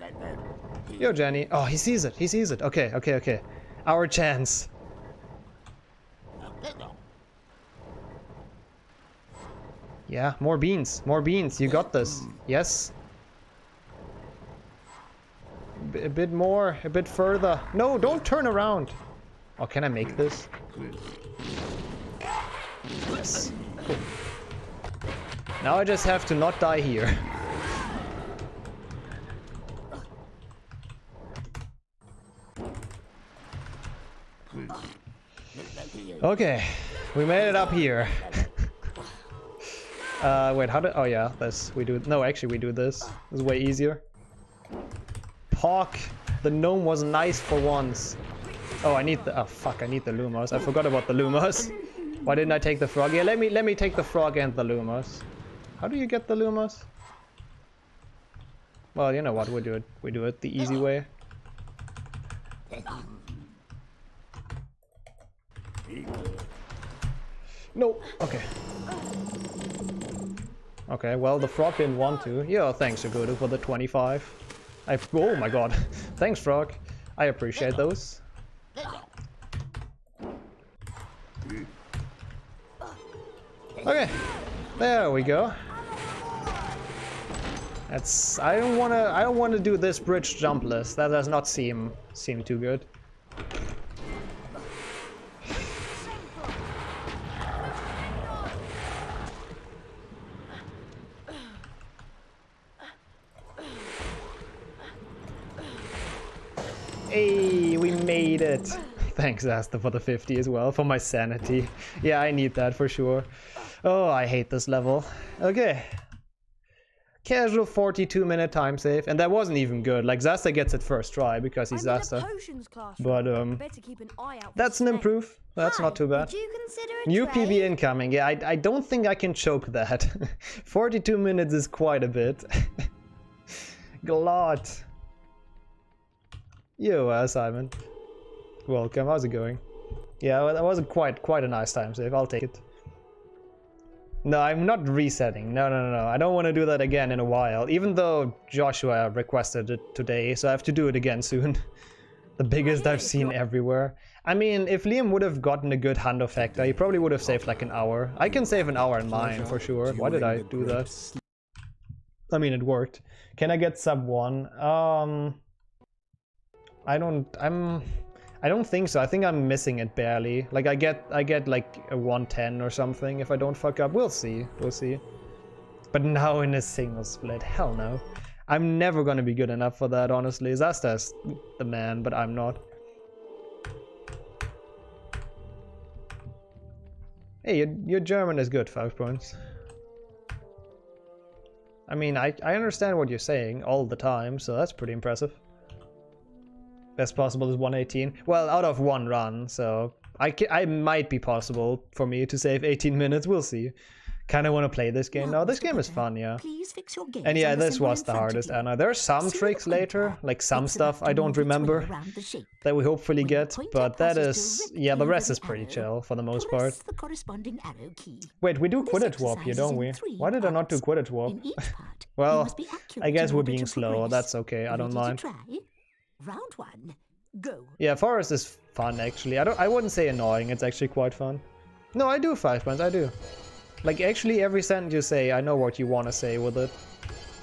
Yo, Jenny. Oh, he sees it. He sees it. Okay, okay, okay. Our chance. Yeah, more beans. More beans. You got this. Yes. B a bit more. A bit further. No, don't turn around. Oh, can I make this? Yes. Cool. Now I just have to not die here. Okay, we made it up here. uh, wait, how did? Oh yeah, this we do. No, actually, we do this. This is way easier. Pock, the gnome was nice for once. Oh, I need the. Oh fuck, I need the lumos. I forgot about the lumos. Why didn't I take the frog? Yeah, let me let me take the frog and the lumos. How do you get the lumos? Well, you know what? We do it. We do it the easy way. No. Okay. Okay, well, the frog didn't want to. Yeah, thanks, Agudu, for the 25. I... Oh my god. thanks, frog. I appreciate those. Okay. There we go. That's... I don't wanna... I don't wanna do this bridge jumpless. That does not seem... seem too good. Hey, we made it. Thanks, Asta, for the 50 as well, for my sanity. Yeah, I need that for sure. Oh, I hate this level. Okay. Casual 42 minute time save, and that wasn't even good. Like, Zasta gets it first try because he's I'm in a Zasta. But, um, keep an eye out. that's an improve. That's not too bad. You New trade? PB incoming. Yeah, I, I don't think I can choke that. 42 minutes is quite a bit. Glot. You, uh, Simon. Welcome. How's it going? Yeah, that was quite quite a nice time save. I'll take it. No, I'm not resetting. No, no, no, no. I don't want to do that again in a while. Even though Joshua requested it today, so I have to do it again soon. the biggest I've seen everywhere. I mean, if Liam would have gotten a good Hundo factor, he probably would have saved like an hour. I can save an hour in mine for sure. Why did I do that? I mean, it worked. Can I get sub one? Um, I don't. I'm. I don't think so. I think I'm missing it barely. Like I get, I get like a 110 or something if I don't fuck up. We'll see. We'll see. But now in a single split, hell no. I'm never gonna be good enough for that, honestly. Zasta's the man, but I'm not. Hey, your, your German is good, five points. I mean, I, I understand what you're saying all the time, so that's pretty impressive. Best possible is 118. Well, out of one run, so I, I might be possible for me to save 18 minutes. We'll see. Kind of want to play this game now. This game is fun, yeah. Please fix your gaze And yeah, this was the hardest. Anna. There are some tricks later, like some stuff I don't move its way remember around the shape. that we hopefully get, but that is, yeah, the rest is pretty chill for the most part. The corresponding arrow key. Wait, we do Quidditch Warp here, don't we? Why did I not do. Quidditch Warp? In each part, you Well, must be accurate I guess we're being slow. That's okay. I don't mind. Round one. Go. Yeah, Forest is fun actually. I don't. I wouldn't say annoying. It's actually quite fun. No, I do five points. I do. Like actually, every sentence you say, I know what you want to say with it.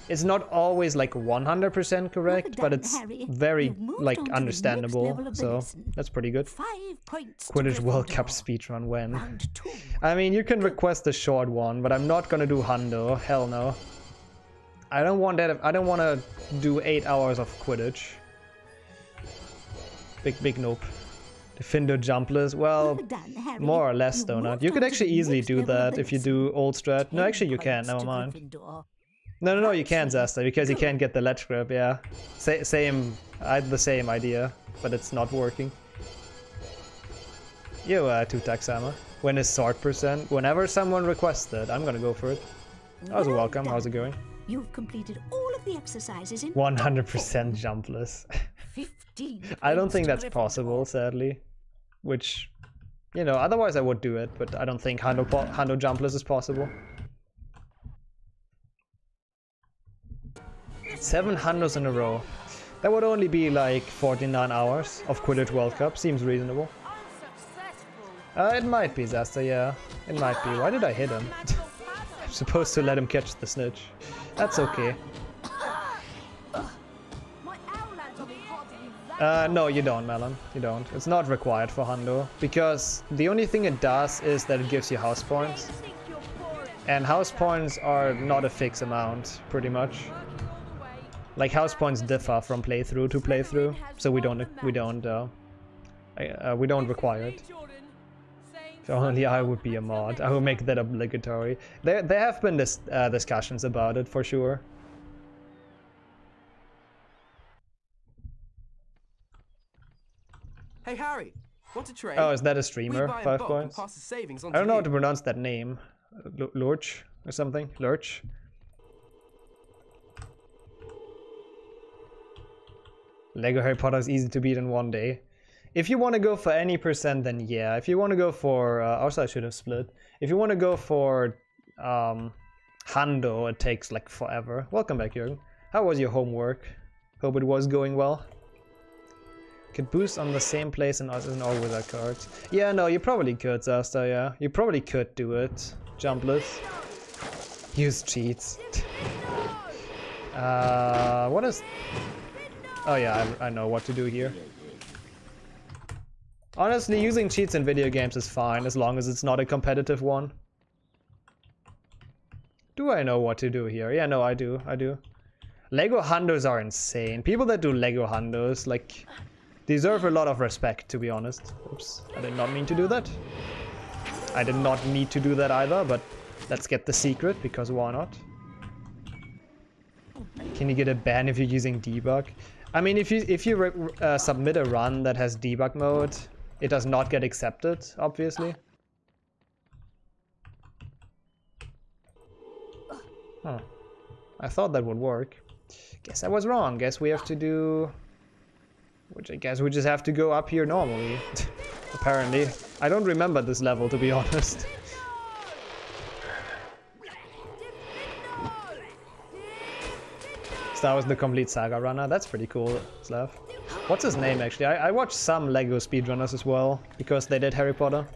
It's not always like 100% correct, but done, it's Harry. very like on to the next understandable. level of the So lesson. that's pretty good. Five points. Quidditch World Cup speedrun when? I mean, you can request a short one, but I'm not gonna do Hundo. Hell no. I don't want that. I don't want to do eight hours of Quidditch. Big, big nope. Defender jumpless. Well, done, more or less, though. Not. You could actually easily do that if you do old strat. No, actually, you can't. Never mind. No, no, no. You can't, Round because you can't get the ledge grip. Yeah, Sa- same. I had the same idea, but it's not working. You, uh, two Taxama. When is sword percent? Whenever someone requests it, I'm gonna go for it. How's it welcome? How's it going? You've completed all of the exercises in 100% jumpless. 15. I don't think that's possible, sadly. Which, you know, otherwise I would do it, but I don't think Hundo, po- Hundo jumpless is possible. Seven Hundos in a row. That would only be like 49 hours of Quidditch World Cup. Seems reasonable. Uh, it might be, Zasta, yeah. It might be. Why did I hit him? I'm supposed to let him catch the snitch. That's okay. Uh, no, you don't, Melon. You don't. It's not required for Hundo. Because the only thing it does is that it gives you house points. And house points are not a fixed amount, pretty much. Like house points differ from playthrough to playthrough, so we don't we don't uh, uh, we don't require it. If only I would be a mod, I would make that obligatory. There there have been dis uh, discussions about it for sure. Hey, Harry, want to trade? Oh, is that a streamer? Five points. pass the savings I don't know how to pronounce that name. L- Lurch or something? Lurch? Lego Harry Potter is easy to beat in one day. If you want to go for any percent, then yeah. If you want to go for... Uh, also, I should have split. If you want to go for um, Hundo, it takes like forever. Welcome back, Jürgen. How was your homework? Hope it was going well. Could boost on the same place and as in all wizard cards. Yeah, no, you probably could, Zasta, yeah. You probably could do it. Jumpless. Use cheats. uh, what is... Oh yeah, I, I know what to do here. Honestly, using cheats in video games is fine, as long as it's not a competitive one. Do I know what to do here? Yeah, no, I do, I do. Lego Hundos are insane. People that do Lego Hundos, like, deserve a lot of respect, to be honest. Oops, I did not mean to do that. I did not need to do that either, but let's get the secret, because why not? Can you get a ban if you're using debug? I mean, if you if you uh, submit a run that has debug mode, it does not get accepted, obviously. Huh. I thought that would work. Guess I was wrong. Guess we have to do... Which I guess we just have to go up here normally. Apparently. I don't remember this level, to be honest. Star Wars the complete saga runner. That's pretty cool, Slav. What's his name actually? I, I watched some LEGO speedrunners as well, because they did Harry Potter.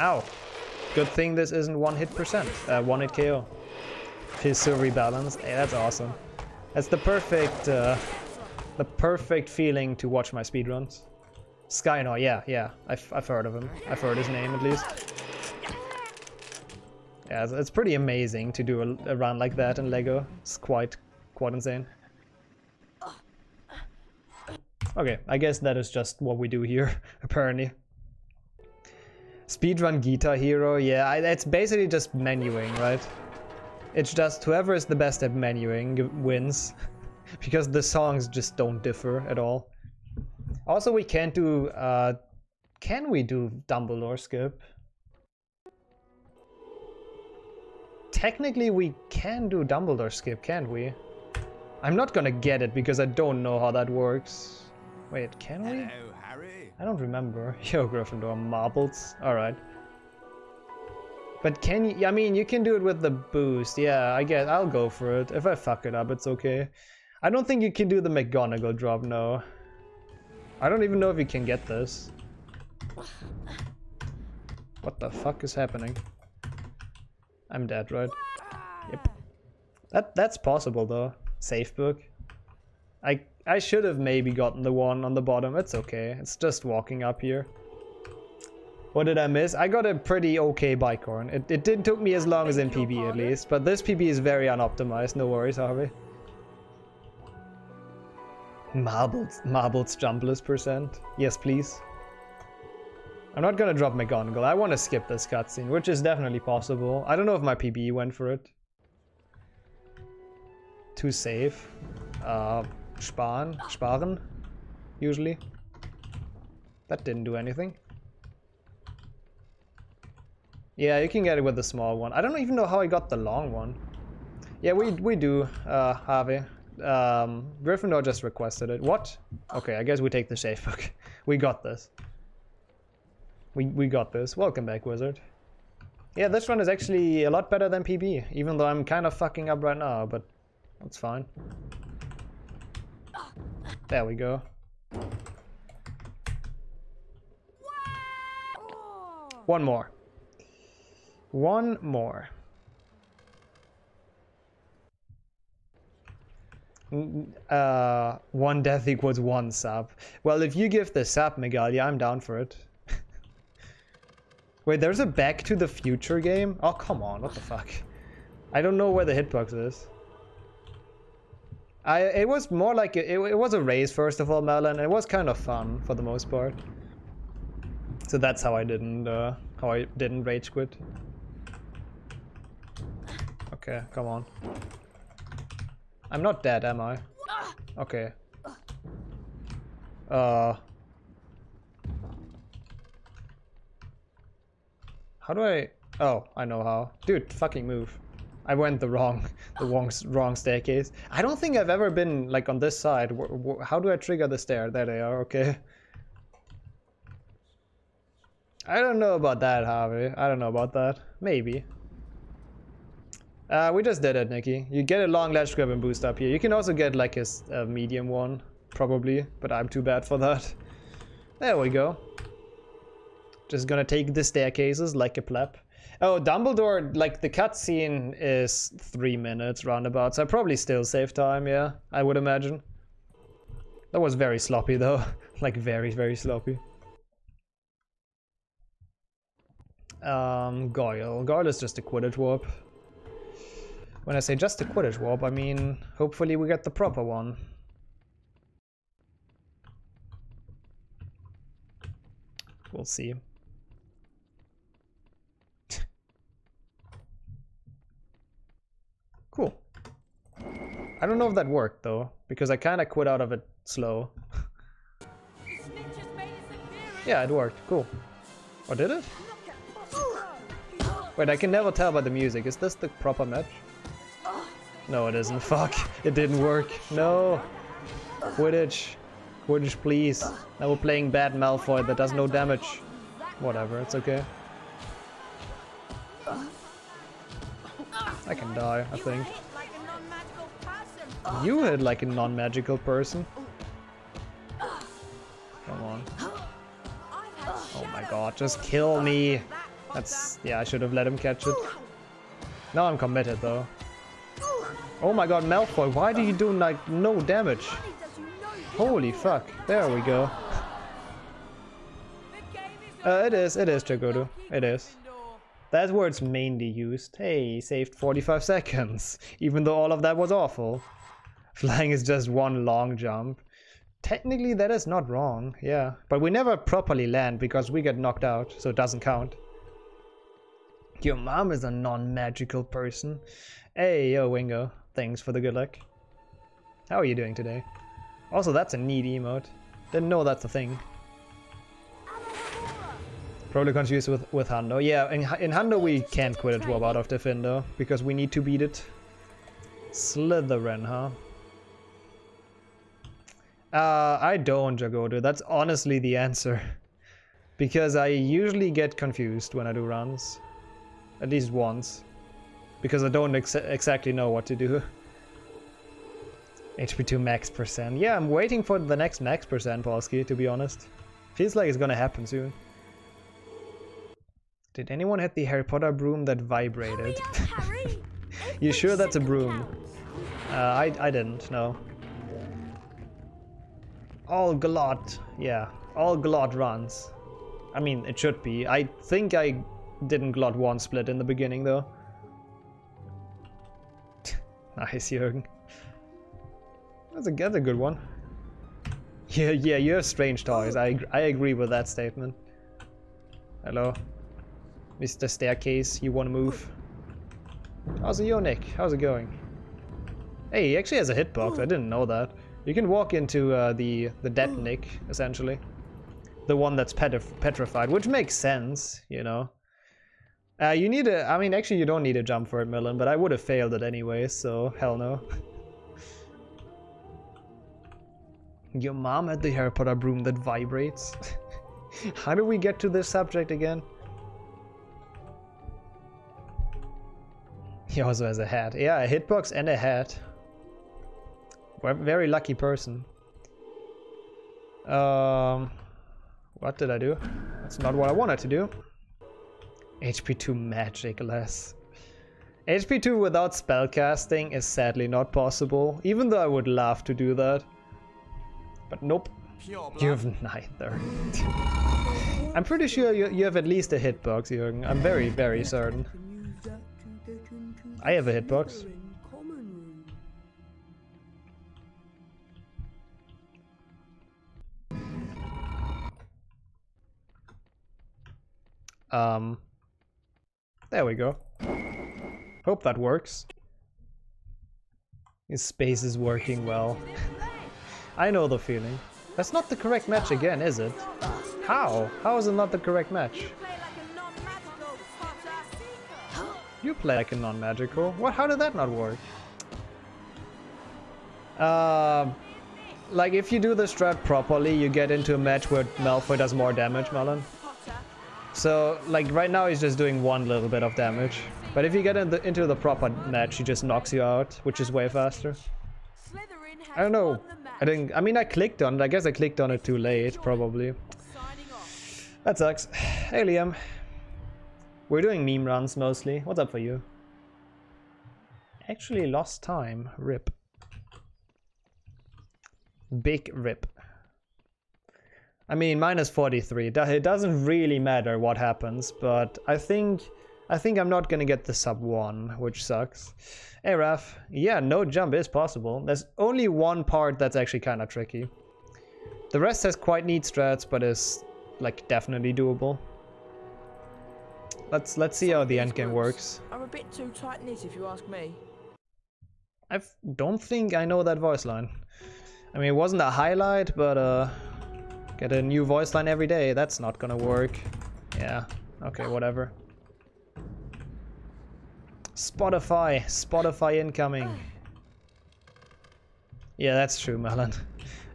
Ow. Good thing this isn't one hit percent, uh, one hit KO. Feels so rebalanced. Hey, that's awesome. That's the perfect, uh, the perfect feeling to watch my speedruns. Skynar, yeah, yeah, I've, I've heard of him. I've heard his name at least. Yeah, it's, it's pretty amazing to do a, a run like that in Lego. It's quite, quite insane. Okay, I guess that is just what we do here, apparently. Speedrun Guitar Hero, yeah, I, it's basically just menuing, right? It's just whoever is the best at menuing wins. because the songs just don't differ at all. Also, we can't do... Uh, can we do Dumbledore skip? technically we can do Dumbledore skip, can't we? I'm not gonna get it because I don't know how that works. Wait, can we? Hello, Harry. I don't remember. Yo, Gryffindor, marbles. Alright. But can you, I mean, you can do it with the boost. Yeah, I guess I'll go for it. If I fuck it up, it's okay. I don't think you can do the McGonagall drop, no. I don't even know if you can get this. What the fuck is happening? I'm dead, right? Yep. That that's possible though. Safe book. I I should have maybe gotten the one on the bottom. It's okay. It's just walking up here. What did I miss? I got a pretty okay Bicorn. It, it didn't took me as long as in PB at least, but this PB is very unoptimized. No worries, Harvey. Marbles, marbles jumpless percent. Yes, please. I'm not gonna drop McGonagall. I want to skip this cutscene, which is definitely possible. I don't know if my PBE went for it. Too safe. Uh, sparen, sparen, usually. That didn't do anything. Yeah, you can get it with the small one. I don't even know how I got the long one. Yeah, we we do, uh, Harvey. Um, Gryffindor just requested it. What? Okay, I guess we take the safe book. we got this. We, we got this. Welcome back, Wizard. Yeah, this one is actually a lot better than PB, even though I'm kind of fucking up right now, but that's fine. There we go. One more. One more. Uh, one death equals one sap. Well, if you give the sap, Megalia, I'm down for it. Wait, there's a Back to the Future game? Oh, come on, what the fuck? I don't know where the hitbox is. I It was more like, a, it, it was a race first of all, Melon, and it was kind of fun for the most part. So that's how I didn't, uh, how I didn't rage quit. Okay, come on. I'm not dead, am I? Okay. Uh, How do I... Oh, I know how. Dude, fucking move. I went the wrong, the wrong, wrong staircase. I don't think I've ever been like on this side. How do I trigger the stair? There they are. Okay. I don't know about that, Harvey. I don't know about that. Maybe. Uh, we just did it, Nikki. You get a long ledge grip and boost up here. You can also get like a, a medium one, probably, but I'm too bad for that. There we go. Just gonna take the staircases like a pleb. Oh, Dumbledore, like the cutscene is three minutes roundabout, so I probably still save time, yeah, I would imagine. That was very sloppy though, like very, very sloppy. Um, Goyle. Goyle is just a Quidditch warp. When I say just a Quidditch warp, I mean hopefully we get the proper one. We'll see. Cool. I don't know if that worked though, because I kind of quit out of it slow. yeah, it worked. Cool. Or did it? Wait, I can never tell by the music. Is this the proper match? No, it isn't. Fuck. It didn't work. No. Quidditch. Quidditch, please. Now we're playing bad Malfoy that does no damage. Whatever, it's okay. I can die, I think. You hit like a non-magical person. Come on. Oh my god, just kill me. That's... yeah, I should have let him catch it. Now I'm committed though. Oh my god, Malfoy, why do you do like no damage? Holy fuck, there we go. Uh, it is, it is Jagodu, it is. That's where it's mainly used. Hey, saved 45 seconds, even though all of that was awful. Flying is just one long jump. Technically that is not wrong, yeah. But we never properly land because we get knocked out, so it doesn't count. Your mom is a non-magical person. Hey, yo, Wingo. Thanks for the good luck. How are you doing today? Also, that's a neat emote. Didn't know that's a thing. Probably confused with, with Hundo. Yeah, in, in Hundo we can't quit a drop out of Defender because we need to beat it. Slytherin, huh? Uh, I don't, Jagodu. That's honestly the answer. Because I usually get confused when I do runs. At least once. Because I don't ex exactly know what to do. HP2 max percent. Yeah, I'm waiting for the next max percent, Polsky, to be honest. Feels like it's gonna happen soon. Did anyone hit the Harry Potter broom that vibrated? You sure that's a broom? Uh, I, I didn't, no. All glot, yeah. All glot runs. I mean, it should be. I think I didn't glot one split in the beginning, though. Nice, Jürgen. That's a, that's a good one. Yeah, yeah, you have strange toys. I, I agree with that statement. Hello? Mr. Staircase, you want to move? How's it going, Nick? How's it going? Hey, he actually has a hitbox. I didn't know that. You can walk into uh, the the dead Nick, essentially. The one that's petrif petrified, which makes sense, you know. Uh, you need a... I mean, actually, you don't need a jump for it, Millen, but I would have failed it anyway, so hell no. Your mom had the Harry Potter broom that vibrates. How do we get to this subject again? He also has a hat. Yeah, a hitbox and a hat. Very lucky person. Um, what did I do? That's not what I wanted to do. HP2 magic less. HP2 without spellcasting is sadly not possible, even though I would love to do that. But nope, you have neither. I'm pretty sure you, you have at least a hitbox, Jürgen. I'm very, very certain. I have a hitbox. Um, there we go. Hope that works. His space is working well. I know the feeling. That's not the correct match again, is it? How? How is it not the correct match? You play like a non-magical. What? How did that not work? Um, like if you do the strat properly, you get into a match where Malfoy does more damage, Melon. So like right now he's just doing one little bit of damage. But if you get in the, into the proper match, he just knocks you out, which is way faster. I don't know. won the match. I didn't. I mean, I clicked on it. I guess I clicked on it too late, probably. That sucks. Hey, Liam. We're doing meme runs mostly. What's up for you? Actually lost time. Rip. Big rip. I mean, minus 43. It doesn't really matter what happens, but I think... I think I'm not gonna get the sub 1, which sucks. Hey, Raf. Yeah, no jump is possible. There's only one part that's actually kind of tricky. The rest has quite neat strats, but is like definitely doable. Let's let's see how the end game works. I'm a bit too tight knit, if you ask me. I don't think I know that voice line. I mean, it wasn't a highlight, but uh, get a new voice line every day. That's not gonna work. Yeah. Okay, whatever. Spotify, Spotify incoming. Yeah, that's true, Melon.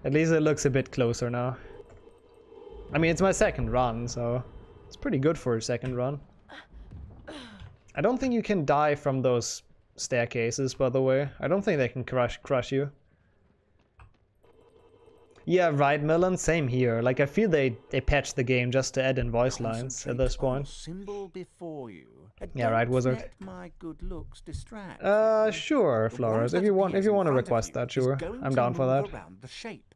At least it looks a bit closer now. I mean, it's my second run, so it's pretty good for a second run. I don't think you can die from those staircases, by the way. I don't think they can crush crush you. Yeah, right, Melon. Same here. Like, I feel they they patched the game just to add in voice lines at this point. Symbol before you. Yeah, right, wizard. My good looks distract. Uh, sure, Flores. If you want, if you want to request that, sure. I'm down for that. Around the shape.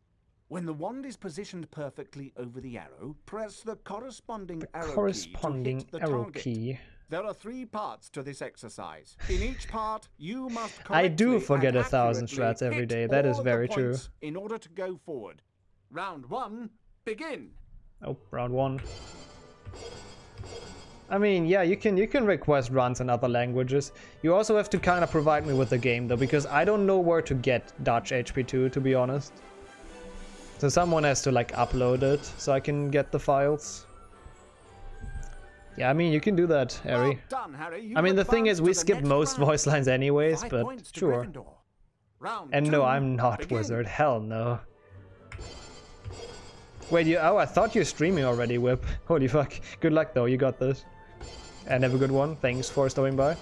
When the wand is positioned perfectly over the arrow, press the corresponding arrow Corresponding key the arrow target. key. There are three parts to this exercise. In each part, you must I do forget a thousand strats every day, that is all of the very true. In order to go forward. Round one, begin. Oh, round one. I mean, yeah, you can you can request runs in other languages. You also have to kind of provide me with the game though, because I don't know where to get Dutch HP2 to be honest. So someone has to like upload it so I can get the files. Yeah, I mean you can do that, Harry. Well done, Harry. I mean the thing is we skip most round. voice lines anyways, Five but sure. And two, no, I'm not begin. wizard. Hell no. Wait, you? Oh, I thought you're streaming already, Whip. Holy fuck. Good luck though. You got this. And have a good one. Thanks for stopping by.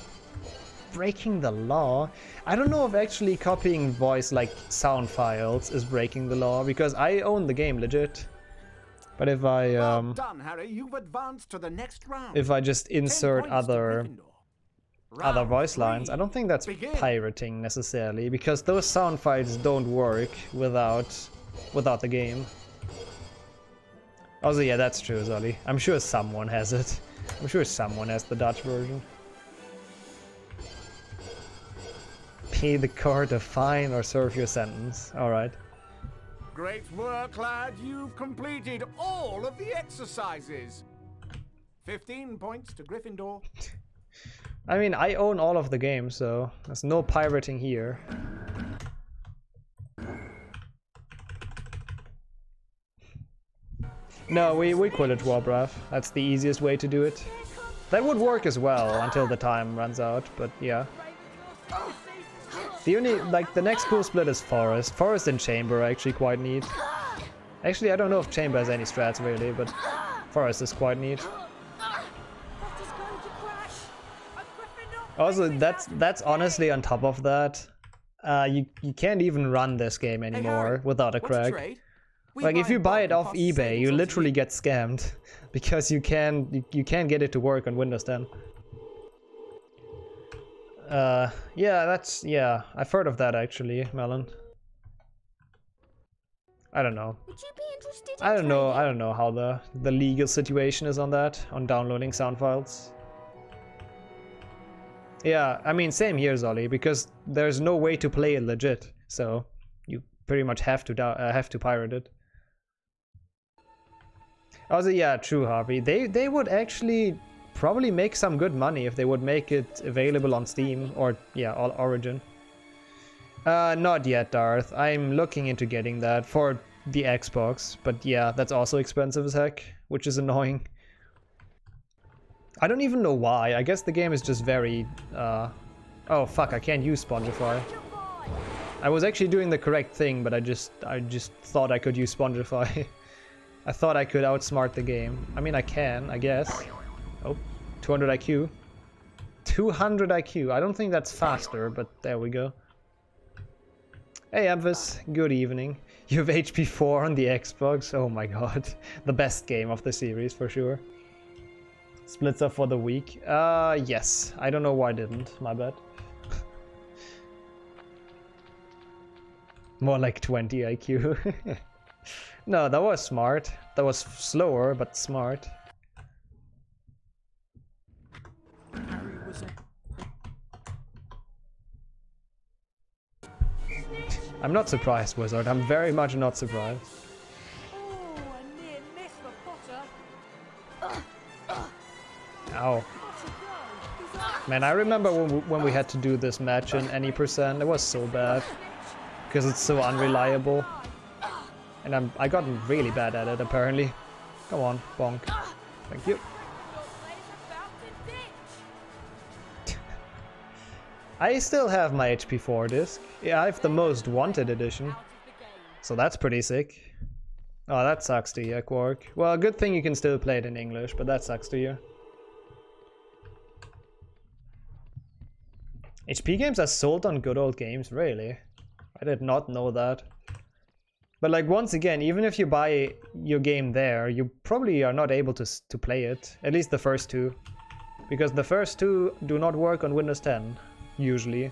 Breaking the law. I don't know if actually copying voice like sound files is breaking the law because I own the game legit. But if I Well um done, Harry. You've advanced to the next round. if I just insert other other voice lines. I don't think that's begin. pirating necessarily because those sound files don't work without without the game. Also, yeah, that's true, Zolly. I'm sure someone has it. I'm sure someone has the Dutch version. Pay the court a fine or serve your sentence. Alright. Great work, lad. You've completed all of the exercises. 15 points to Gryffindor. I mean, I own all of the games, so there's no pirating here. No, we, we Quidditch Warcraft. That's the easiest way to do it. That would work as well until the time runs out, but yeah. The only, like, the next cool split is Forest. Forest and Chamber are actually quite neat. Actually, I don't know if Chamber has any strats really, but Forest is quite neat. That is going to crash. A Gryffindor Also, that's that's honestly on top of that. Uh, you you can't even run this game anymore without a crack. Like if you buy it off eBay, you literally get scammed because you can you, you can't get it to work on Windows 10. Uh, yeah, that's yeah. I've heard of that actually, Melon. I don't know. Would you be interested in I don't know. I don't know how the the legal situation is on that on downloading sound files. Yeah, I mean same here, Zolly, because there's no way to play it legit, so you pretty much have to uh, have to pirate it. Also, yeah, true, Harvey. They they would actually probably make some good money if they would make it available on Steam or yeah, all Origin. Uh, not yet, Darth. I'm looking into getting that for the Xbox, but yeah, that's also expensive as heck, which is annoying. I don't even know why. I guess the game is just very, uh... Oh, fuck, I can't use Spongify. I was actually doing the correct thing, but I just, I just thought I could use Spongify. I thought I could outsmart the game. I mean, I can, I guess. Oh, 200 IQ. 200 IQ. I don't think that's faster, but there we go. Hey Ampvis, good evening. You have HP 4 on the Xbox? Oh my god. The best game of the series for sure. Splits up for the week? Uh, yes. I don't know why I didn't. My bad. More like 20 IQ. no, that was smart. That was slower, but smart. I'm not surprised, Wizard. I'm very much not surprised. Oh, a near miss for Potter. Ow. Potter go. He's up. Man, I remember when we, when we had to do this match in any percent. It was so bad. Because it's so unreliable. And I'm, I got really bad at it, apparently. Come on, bonk. Thank you. I still have my HP4 disc. Yeah, I have the most wanted edition. So that's pretty sick. Oh, that sucks to you, Quark. Well, good thing you can still play it in English, but that sucks to you. HP games are sold on good old games, really? I did not know that. But like once again, even if you buy your game there, you probably are not able to, to play it. At least the first two. Because the first two do not work on Windows 10, usually.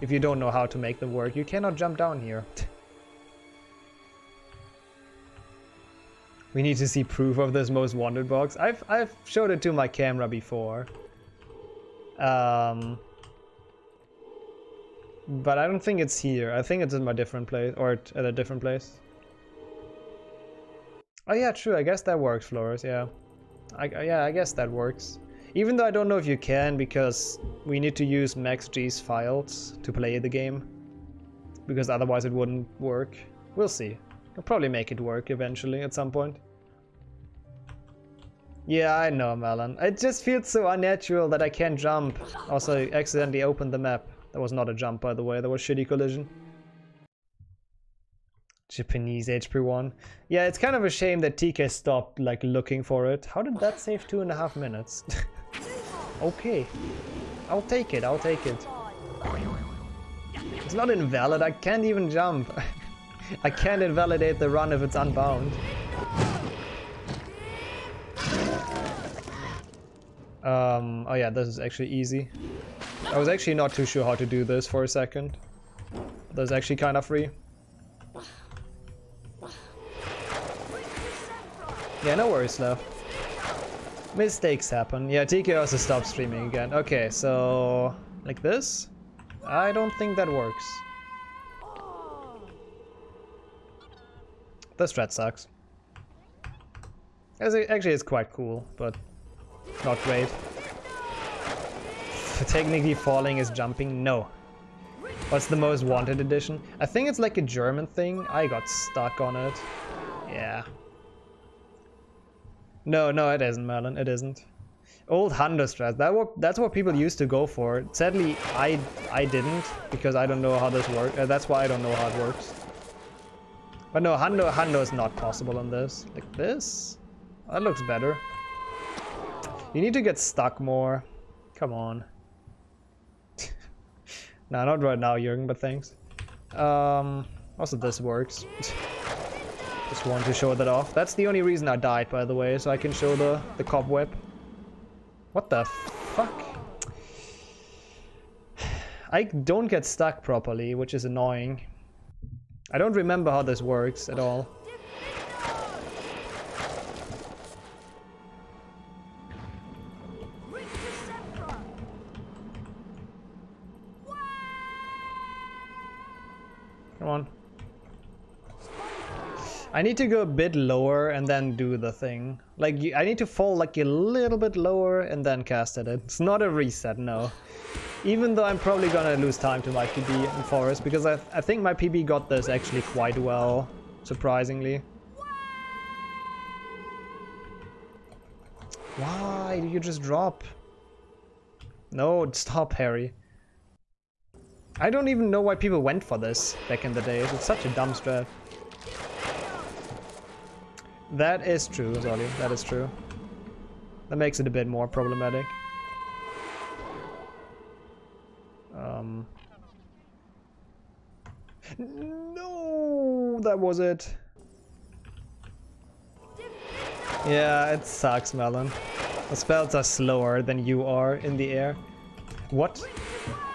If you don't know how to make them work, you cannot jump down here. we need to see proof of this most wanted box. I've, I've showed it to my camera before. Um, but I don't think it's here. I think it's in my different place, or at a different place. Oh yeah, true. I guess that works, Flores. Yeah, I yeah, I guess that works. Even though I don't know if you can, because we need to use MaxG's files to play the game. Because otherwise it wouldn't work. We'll see. I'll probably make it work eventually at some point. Yeah, I know, Melon. It just feels so unnatural that I can't jump. Also, I accidentally opened the map. That was not a jump, by the way. That was shitty collision. Japanese HP1. Yeah, it's kind of a shame that TK stopped, like, looking for it. How did that save two and a half minutes? okay. I'll take it, I'll take it. It's not invalid, I can't even jump. I can't invalidate the run if it's unbound. Um, oh yeah, this is actually easy. I was actually not too sure how to do this for a second. That's actually kind of free. Yeah, no worries, though. Mistakes happen. Yeah, TK also stopped streaming again. Okay, so... Like this? I don't think that works. The strat sucks. Actually, it's quite cool, but not great. Technically falling is jumping? No. What's the most wanted edition? I think it's like a German thing. I got stuck on it. Yeah. No, no, it isn't, Merlin. It isn't. Old Hundo strats. That what that's what people used to go for. Sadly, I I didn't because I don't know how this works. Uh, that's why I don't know how it works. But no, Hundo Hundo is not possible on this. Like this. That looks better. You need to get stuck more. Come on. nah, not right now, Jürgen, but thanks. Um, also, this works. Just want to show that off. That's the only reason I died, by the way, so I can show the, the cobweb. What the fuck? I don't get stuck properly, which is annoying. I don't remember how this works at all. I need to go a bit lower and then do the thing. Like, I need to fall like a little bit lower and then cast at it. It's not a reset, no. Even though I'm probably gonna lose time to my PB in Forest, because I, I think my PB got this actually quite well, surprisingly. Why do you just drop? No, stop, Harry. I don't even know why people went for this back in the days. It's such a dumb strat. That is true, Zolly. That is true. That makes it a bit more problematic. Um. No, that was it. Yeah, it sucks, Melon. The spells are slower than you are in the air. What?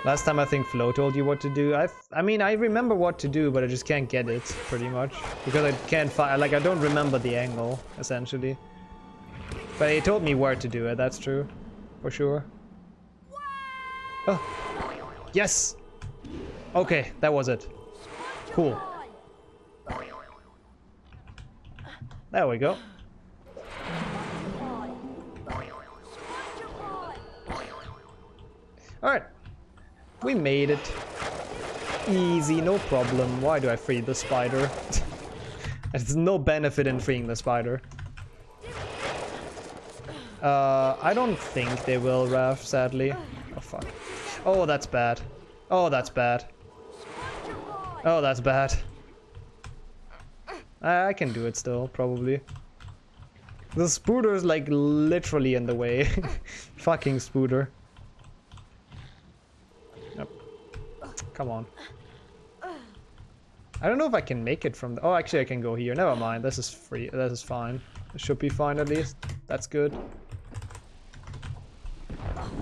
Last time I think Flo told you what to do. I I mean, I remember what to do, but I just can't get it, pretty much. Because I can't find, like, I don't remember the angle, essentially. But he told me where to do it, that's true. For sure. Oh. Yes! Okay, that was it. Cool. There we go. Alright. We made it. Easy, no problem. Why do I free the spider? There's no benefit in freeing the spider. Uh, I don't think they will, Raf, sadly. Oh, fuck. Oh, that's bad. Oh, that's bad. Oh, that's bad. I, I can do it still, probably. The spooter's like literally in the way. Fucking spooter. Come on. I don't know if I can make it from the- Oh, actually I can go here. Never mind. This is free. This is fine. It should be fine at least. That's good.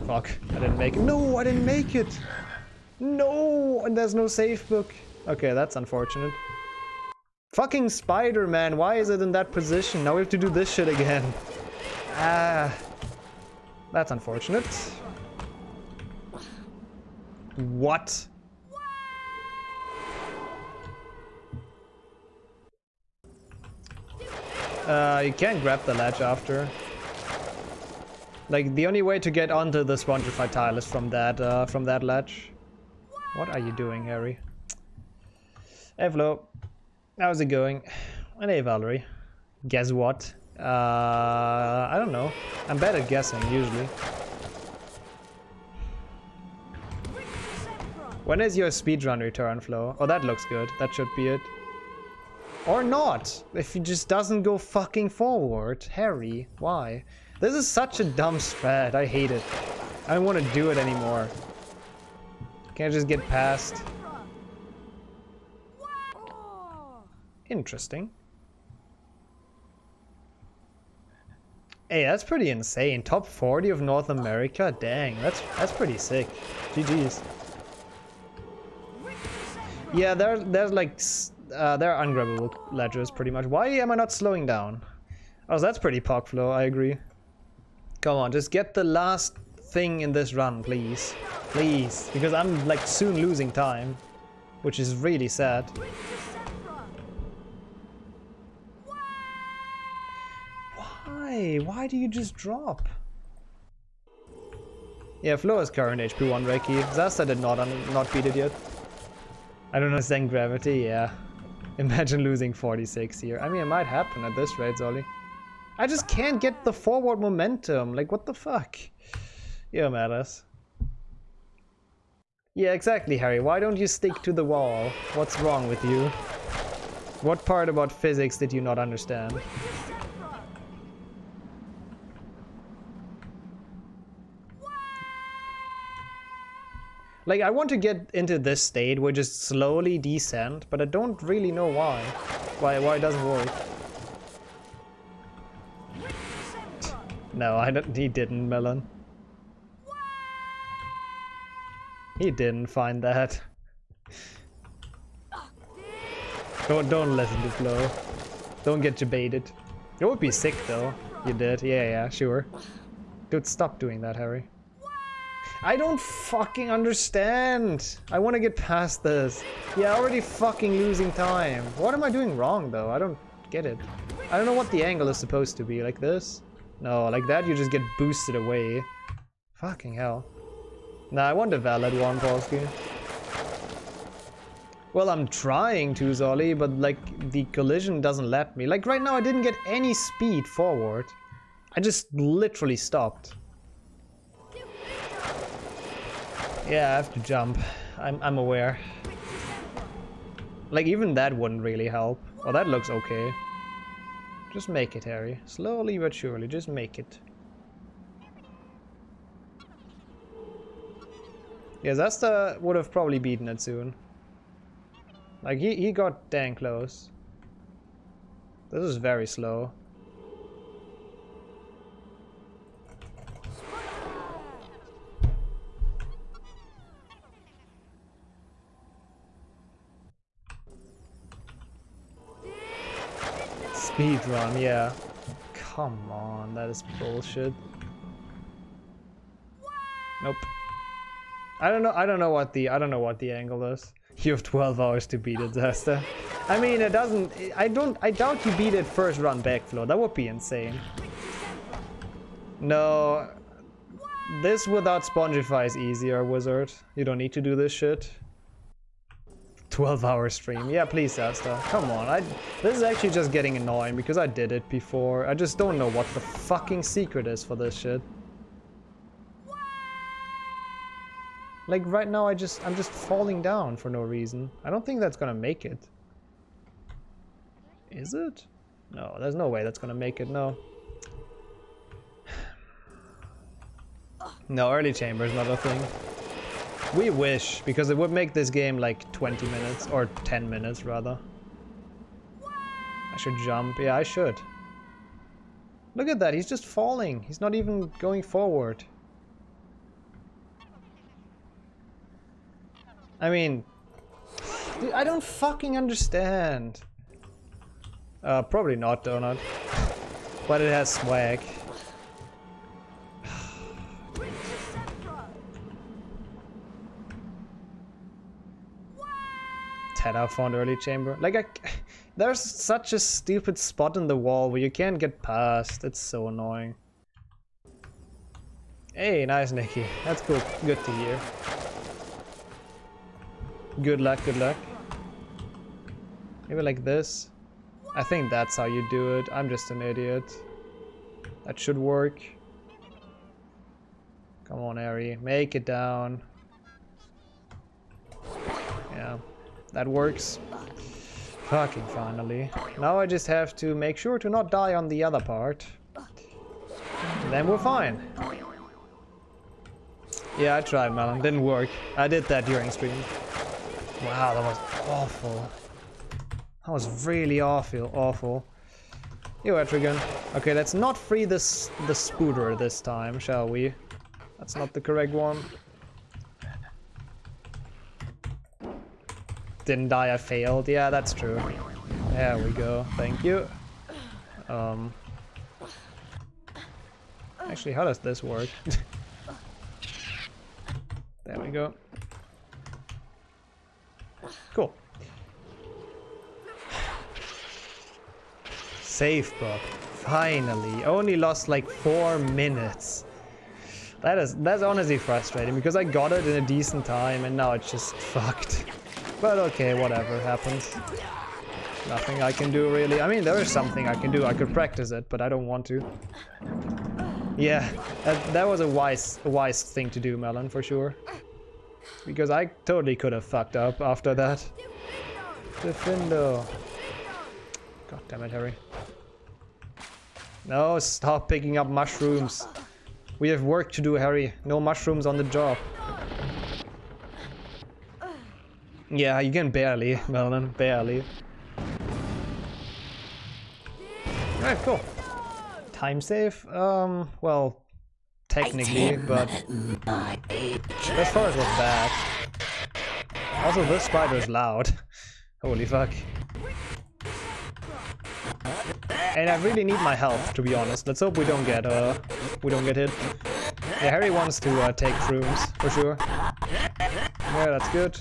Fuck. I didn't make it. No, I didn't make it. No, and there's no safe book. Okay, that's unfortunate. Fucking Spider-Man, why is it in that position? Now we have to do this shit again. Ah. That's unfortunate. What? Uh, you can't grab the ledge after. Like, the only way to get onto the spongified tile is from that, uh, from that ledge. What are you doing, Harry? Hey, Flo. How's it going? And hey, Valerie. Guess what? Uh, I don't know. I'm bad at guessing, usually. When is your speedrun return, Flo? Oh, that looks good. That should be it. Or not! If he just doesn't go fucking forward. Harry, why? This is such a dumb strat. I hate it. I don't want to do it anymore. Can I just get past? Interesting. Hey, that's pretty insane. Top 40 of North America? Dang, that's that's pretty sick. GG's. Yeah, there, there's like, uh, there are ungrabbable ledges pretty much. Why am I not slowing down? Oh, that's pretty park flow, I agree. Come on, just get the last thing in this run, please. Please, because I'm like soon losing time, which is really sad. Why? Why do you just drop? Yeah, Flo is current HP 1 Reiki. Zasta did not not beat it yet. I don't understand gravity, yeah. Imagine losing 46 here. I mean, it might happen at this rate, Zolly. I just can't get the forward momentum. Like, what the fuck? Yeah, matters. Yeah, exactly, Harry. Why don't you stick to the wall? What's wrong with you? What part about physics did you not understand? Like, I want to get into this state where just slowly descend, but I don't really know why. Why, why it doesn't work. No, I don't, he didn't, Melon. He didn't find that. Don't, don't listen to Flo. Don't get debated. It would be sick though. You did. Yeah, yeah, sure. Dude, stop doing that, Harry. I don't fucking understand. I want to get past this. Yeah, already fucking losing time. What am I doing wrong though? I don't get it. I don't know what the angle is supposed to be. Like this? No, like that you just get boosted away. Fucking hell. Nah, I want a valid one, Polsky. Well, I'm trying to, Zolly, but like the collision doesn't let me. Like right now I didn't get any speed forward. I just literally stopped. Yeah, I have to jump. I'm, I'm aware. Like, even that wouldn't really help. Oh, that looks okay. Just make it, Harry. Slowly but surely, just make it. Yeah, Zasta would have probably beaten it soon. Like, he, he got dang close. This is very slow. Speed run, yeah. Come on, that is bullshit. Nope. I don't know. I don't know what the. I don't know what the angle is. You have 12 hours to beat it, Zesta. I mean, it doesn't. I don't. I doubt you beat it first run backflow. That would be insane. No. This without Spongify is easier, Wizard. You don't need to do this shit. 12 hour stream. Yeah, please, Asta. Come on. I This is actually just getting annoying because I did it before. I just don't know what the fucking secret is for this shit. Like right now I just I'm just falling down for no reason. I don't think that's gonna make it. Is it? No, there's no way that's gonna make it, no. No, early chamber is not a thing. We wish, because it would make this game like 20 minutes, or 10 minutes rather. I should jump. Yeah, I should. Look at that, he's just falling. He's not even going forward. I mean, dude, I don't fucking understand. Uh, probably not Donut. but it has swag. 10 I found early chamber. Like, I, there's such a stupid spot in the wall where you can't get past. It's so annoying. Hey, nice, Nikki. That's good. Good to hear. Good luck, good luck. Maybe like this. I think that's how you do it. I'm just an idiot. That should work. Come on, Ari. Make it down. That works. Fucking finally. Now I just have to make sure to not die on the other part. Then we're fine. Yeah, I tried, Melon. Didn't work. I did that during stream. Wow, that was awful. That was really awful. Awful. You Etrigan. Okay, let's not free this the spooter this time, shall we? That's not the correct one. Didn't die, I failed. Yeah, that's true. There we go. Thank you. Um. Actually, how does this work? there we go. Cool. Safe book. Finally. Only lost like four minutes. That is that's honestly frustrating because I got it in a decent time and now it's just fucked. But okay, whatever happens. Nothing I can do really. I mean, there is something I can do. I could practice it, but I don't want to. Yeah, that, that was a wise, wise thing to do, Melon, for sure. Because I totally could have fucked up after that. Diffindo. God damn it, Harry. No, stop picking up mushrooms. We have work to do, Harry. No mushrooms on the job. Yeah, you can barely, Melon, barely. Alright, cool. Time save? Um, well, technically, but this forest was bad. Also, this spider is loud. Holy fuck. And I really need my health, to be honest. Let's hope we don't get, uh, we don't get hit. Yeah, Harry wants to uh, take shrooms, for sure. Yeah, that's good.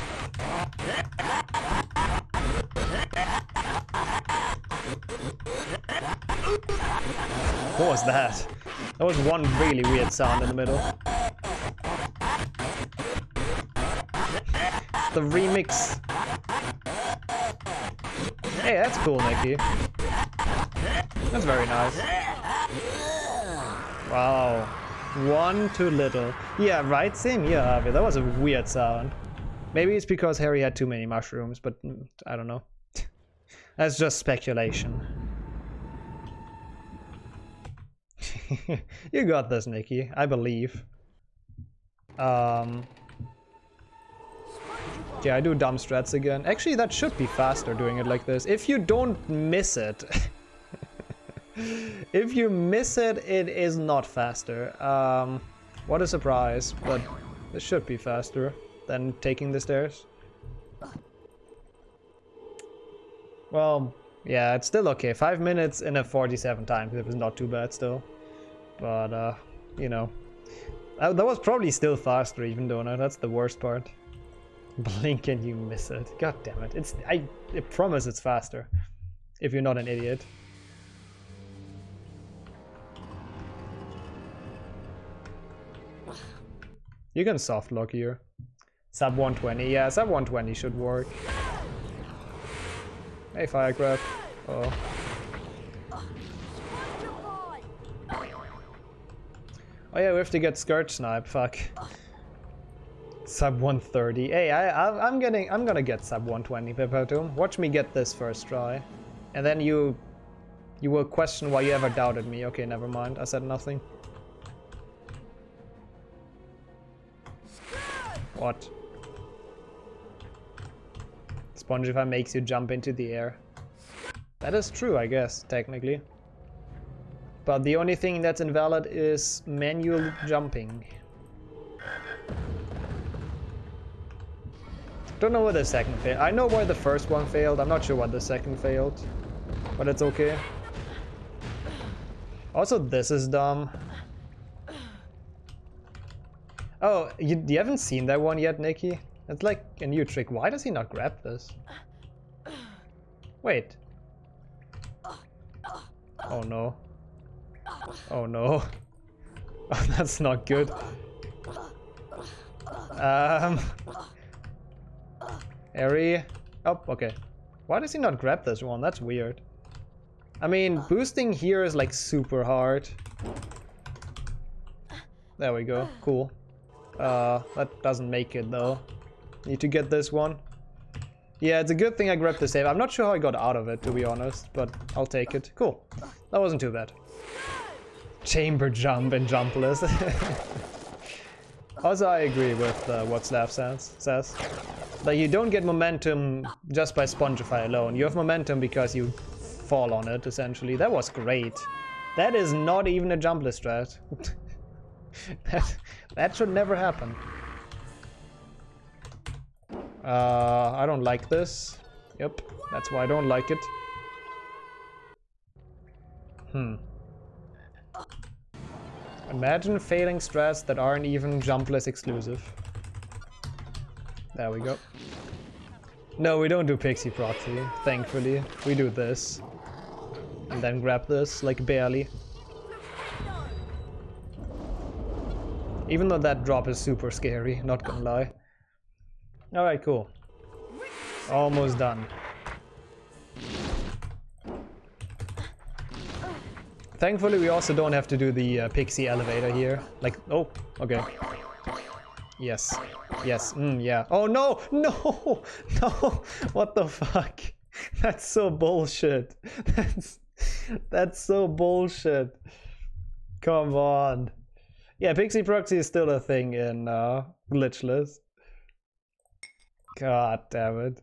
What was that? That was one really weird sound in the middle. The remix. Hey, that's cool, Nikki. That's very nice. Wow. One too little. Yeah, right? Same here, Harvey. That was a weird sound. Maybe it's because Harry had too many mushrooms, but mm, I don't know. That's just speculation. you got this, Nikki. I believe. Um, yeah, I do dumb strats again. Actually, that should be faster doing it like this. If you don't miss it... if you miss it, it is not faster. Um, what a surprise, but it should be faster than taking the stairs. Well, yeah, it's still okay. Five minutes in a 47 times. It was not too bad still. But, uh, you know. Uh, that was probably still faster even though, no, that's the worst part. Blink and you miss it. God damn it. It's I, I promise it's faster. If you're not an idiot. You can soft lock here. Sub 120, yeah, sub 120 should work. Hey, fire grab. Oh. Oh yeah, we have to get Skurge snipe, fuck. Sub 130. Hey, I, I'm getting, I'm gonna get sub 120, Peppertomb. Watch me get this first try. And then you, you will question why you ever doubted me. Okay, never mind. I said nothing. What? Spongify makes you jump into the air. That is true, I guess, technically. But the only thing that's invalid is manual jumping. Don't know why the second failed. I know why the first one failed. I'm not sure why the second failed. But it's okay. Also, this is dumb. Oh, you, you haven't seen that one yet, Nikki? It's like a new trick. Why does he not grab this? Wait. Oh no. Oh no. Oh, that's not good. Um. Airy. Oh, okay. Why does he not grab this one? That's weird. I mean, boosting here is like super hard. There we go. Cool. Uh, that doesn't make it though. Need to get this one. Yeah, it's a good thing I grabbed the save. I'm not sure how I got out of it, to be honest, but I'll take it. Cool. That wasn't too bad. Chamber jump and jumpless. also, I agree with uh, what Slav says. says. That you don't get momentum just by Spongify alone. You have momentum because you fall on it, essentially. That was great. That is not even a jumpless strat. that, that should never happen. Uh, I don't like this. Yep, that's why I don't like it. Hmm. Imagine failing strats that aren't even jumpless exclusive. There we go. No, we don't do Pixie Proxy, thankfully. We do this. And then grab this, like barely. Even though that drop is super scary, not gonna lie. Alright, cool. Almost done. Thankfully, we also don't have to do the uh, pixie elevator here. Like, oh, okay. Yes. Yes. Mm, yeah. Oh, no! No! No! What the fuck? That's so bullshit. That's, that's so bullshit. Come on. Yeah, Pixie Proxy is still a thing in uh, Glitchless. God damn it.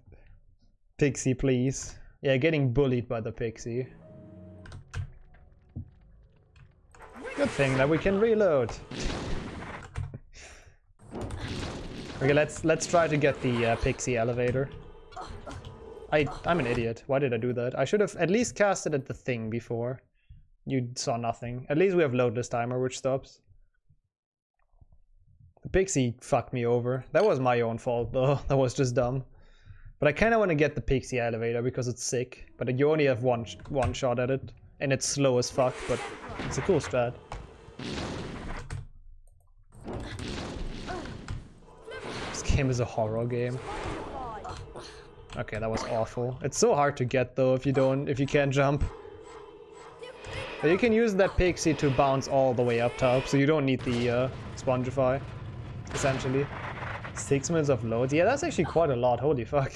Pixie, please. Yeah, getting bullied by the Pixie. Good thing that we can reload. okay, let's let's try to get the uh, Pixie elevator. I I'm an idiot. Why did I do that? I should have at least casted at the thing before. You saw nothing. At least we have loadless timer, which stops. The pixie fucked me over. That was my own fault though. That was just dumb. But I kind of want to get the pixie elevator because it's sick. But you only have one sh one shot at it. And it's slow as fuck, but it's a cool strat. This game is a horror game. Okay, that was awful. It's so hard to get though if you don't if you can't jump. But you can use that pixie to bounce all the way up top, so you don't need the uh, Spongify essentially. Six minutes of loads. Yeah, that's actually quite a lot. Holy fuck.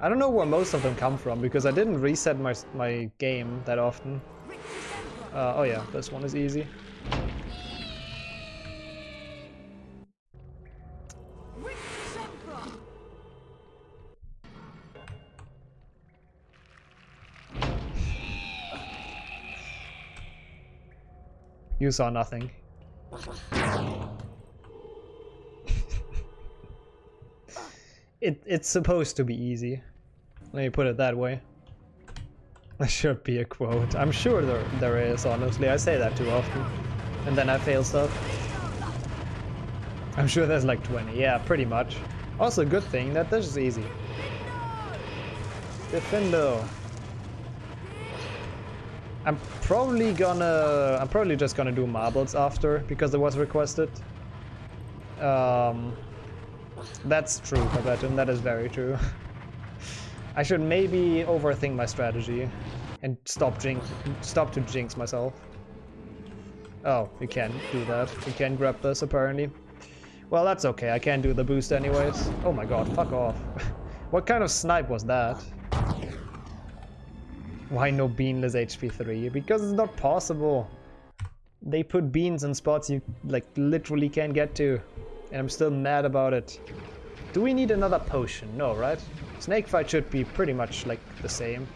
I don't know where most of them come from because I didn't reset my, my game that often. Uh, oh yeah, this one is easy. You saw nothing. It, it's supposed to be easy. Let me put it that way. There should be a quote. I'm sure there, there is, honestly. I say that too often. And then I fail stuff. I'm sure there's like 20. Yeah, pretty much. Also, good thing that this is easy. Diffindo. I'm probably gonna... I'm probably just gonna do marbles after, because it was requested. Um, that's true, Tibetan. That is very true. I should maybe overthink my strategy and stop jinx, stop to jinx myself. Oh, we can do that. We can grab this apparently. Well, that's okay. I can't do the boost anyways. Oh my god, fuck off. what kind of snipe was that? Why no beanless HP 3? Because it's not possible. They put beans in spots you like literally can't get to. And I'm still mad about it. Do we need another potion? No, right? Snake fight should be pretty much like the same.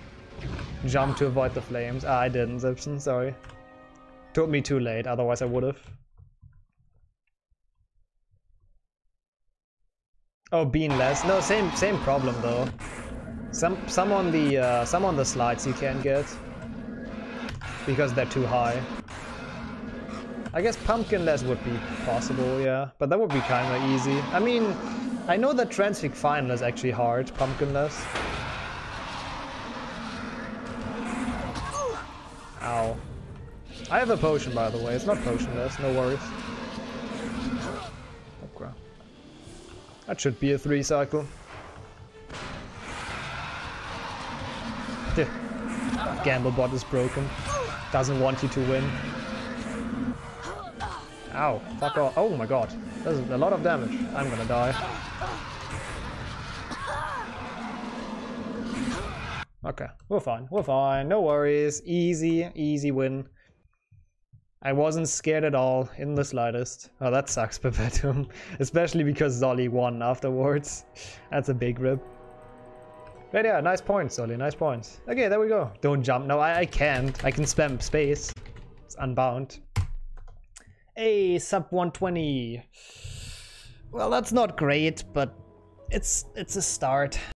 Jump to avoid the flames. Ah, I didn't, Zipson, sorry. Told me too late, otherwise I would've. Oh, beanless. No, same same problem though. Some some on the uh, some on the slides you can't get because they're too high. I guess pumpkinless would be possible, yeah, but that would be kind of easy. I mean, I know that transfix final is actually hard, pumpkinless. Ow. I have a potion, by the way. It's not potionless, no worries. Oh, okay. That should be a three cycle. Gamblebot is broken. Doesn't want you to win. Ow, fuck off. Oh my god. That's a lot of damage. I'm gonna die. Okay, we're fine. We're fine. No worries. Easy, easy win. I wasn't scared at all, in the slightest. Oh, that sucks, Perpetuum. Especially because Zolly won afterwards. That's a big rip. But yeah, nice points, Zolly, nice points. Okay, there we go. Don't jump. No, I, I can't. I can spam space. It's unbound. Hey, sub 120. Well, that's not great, but it's it's a start.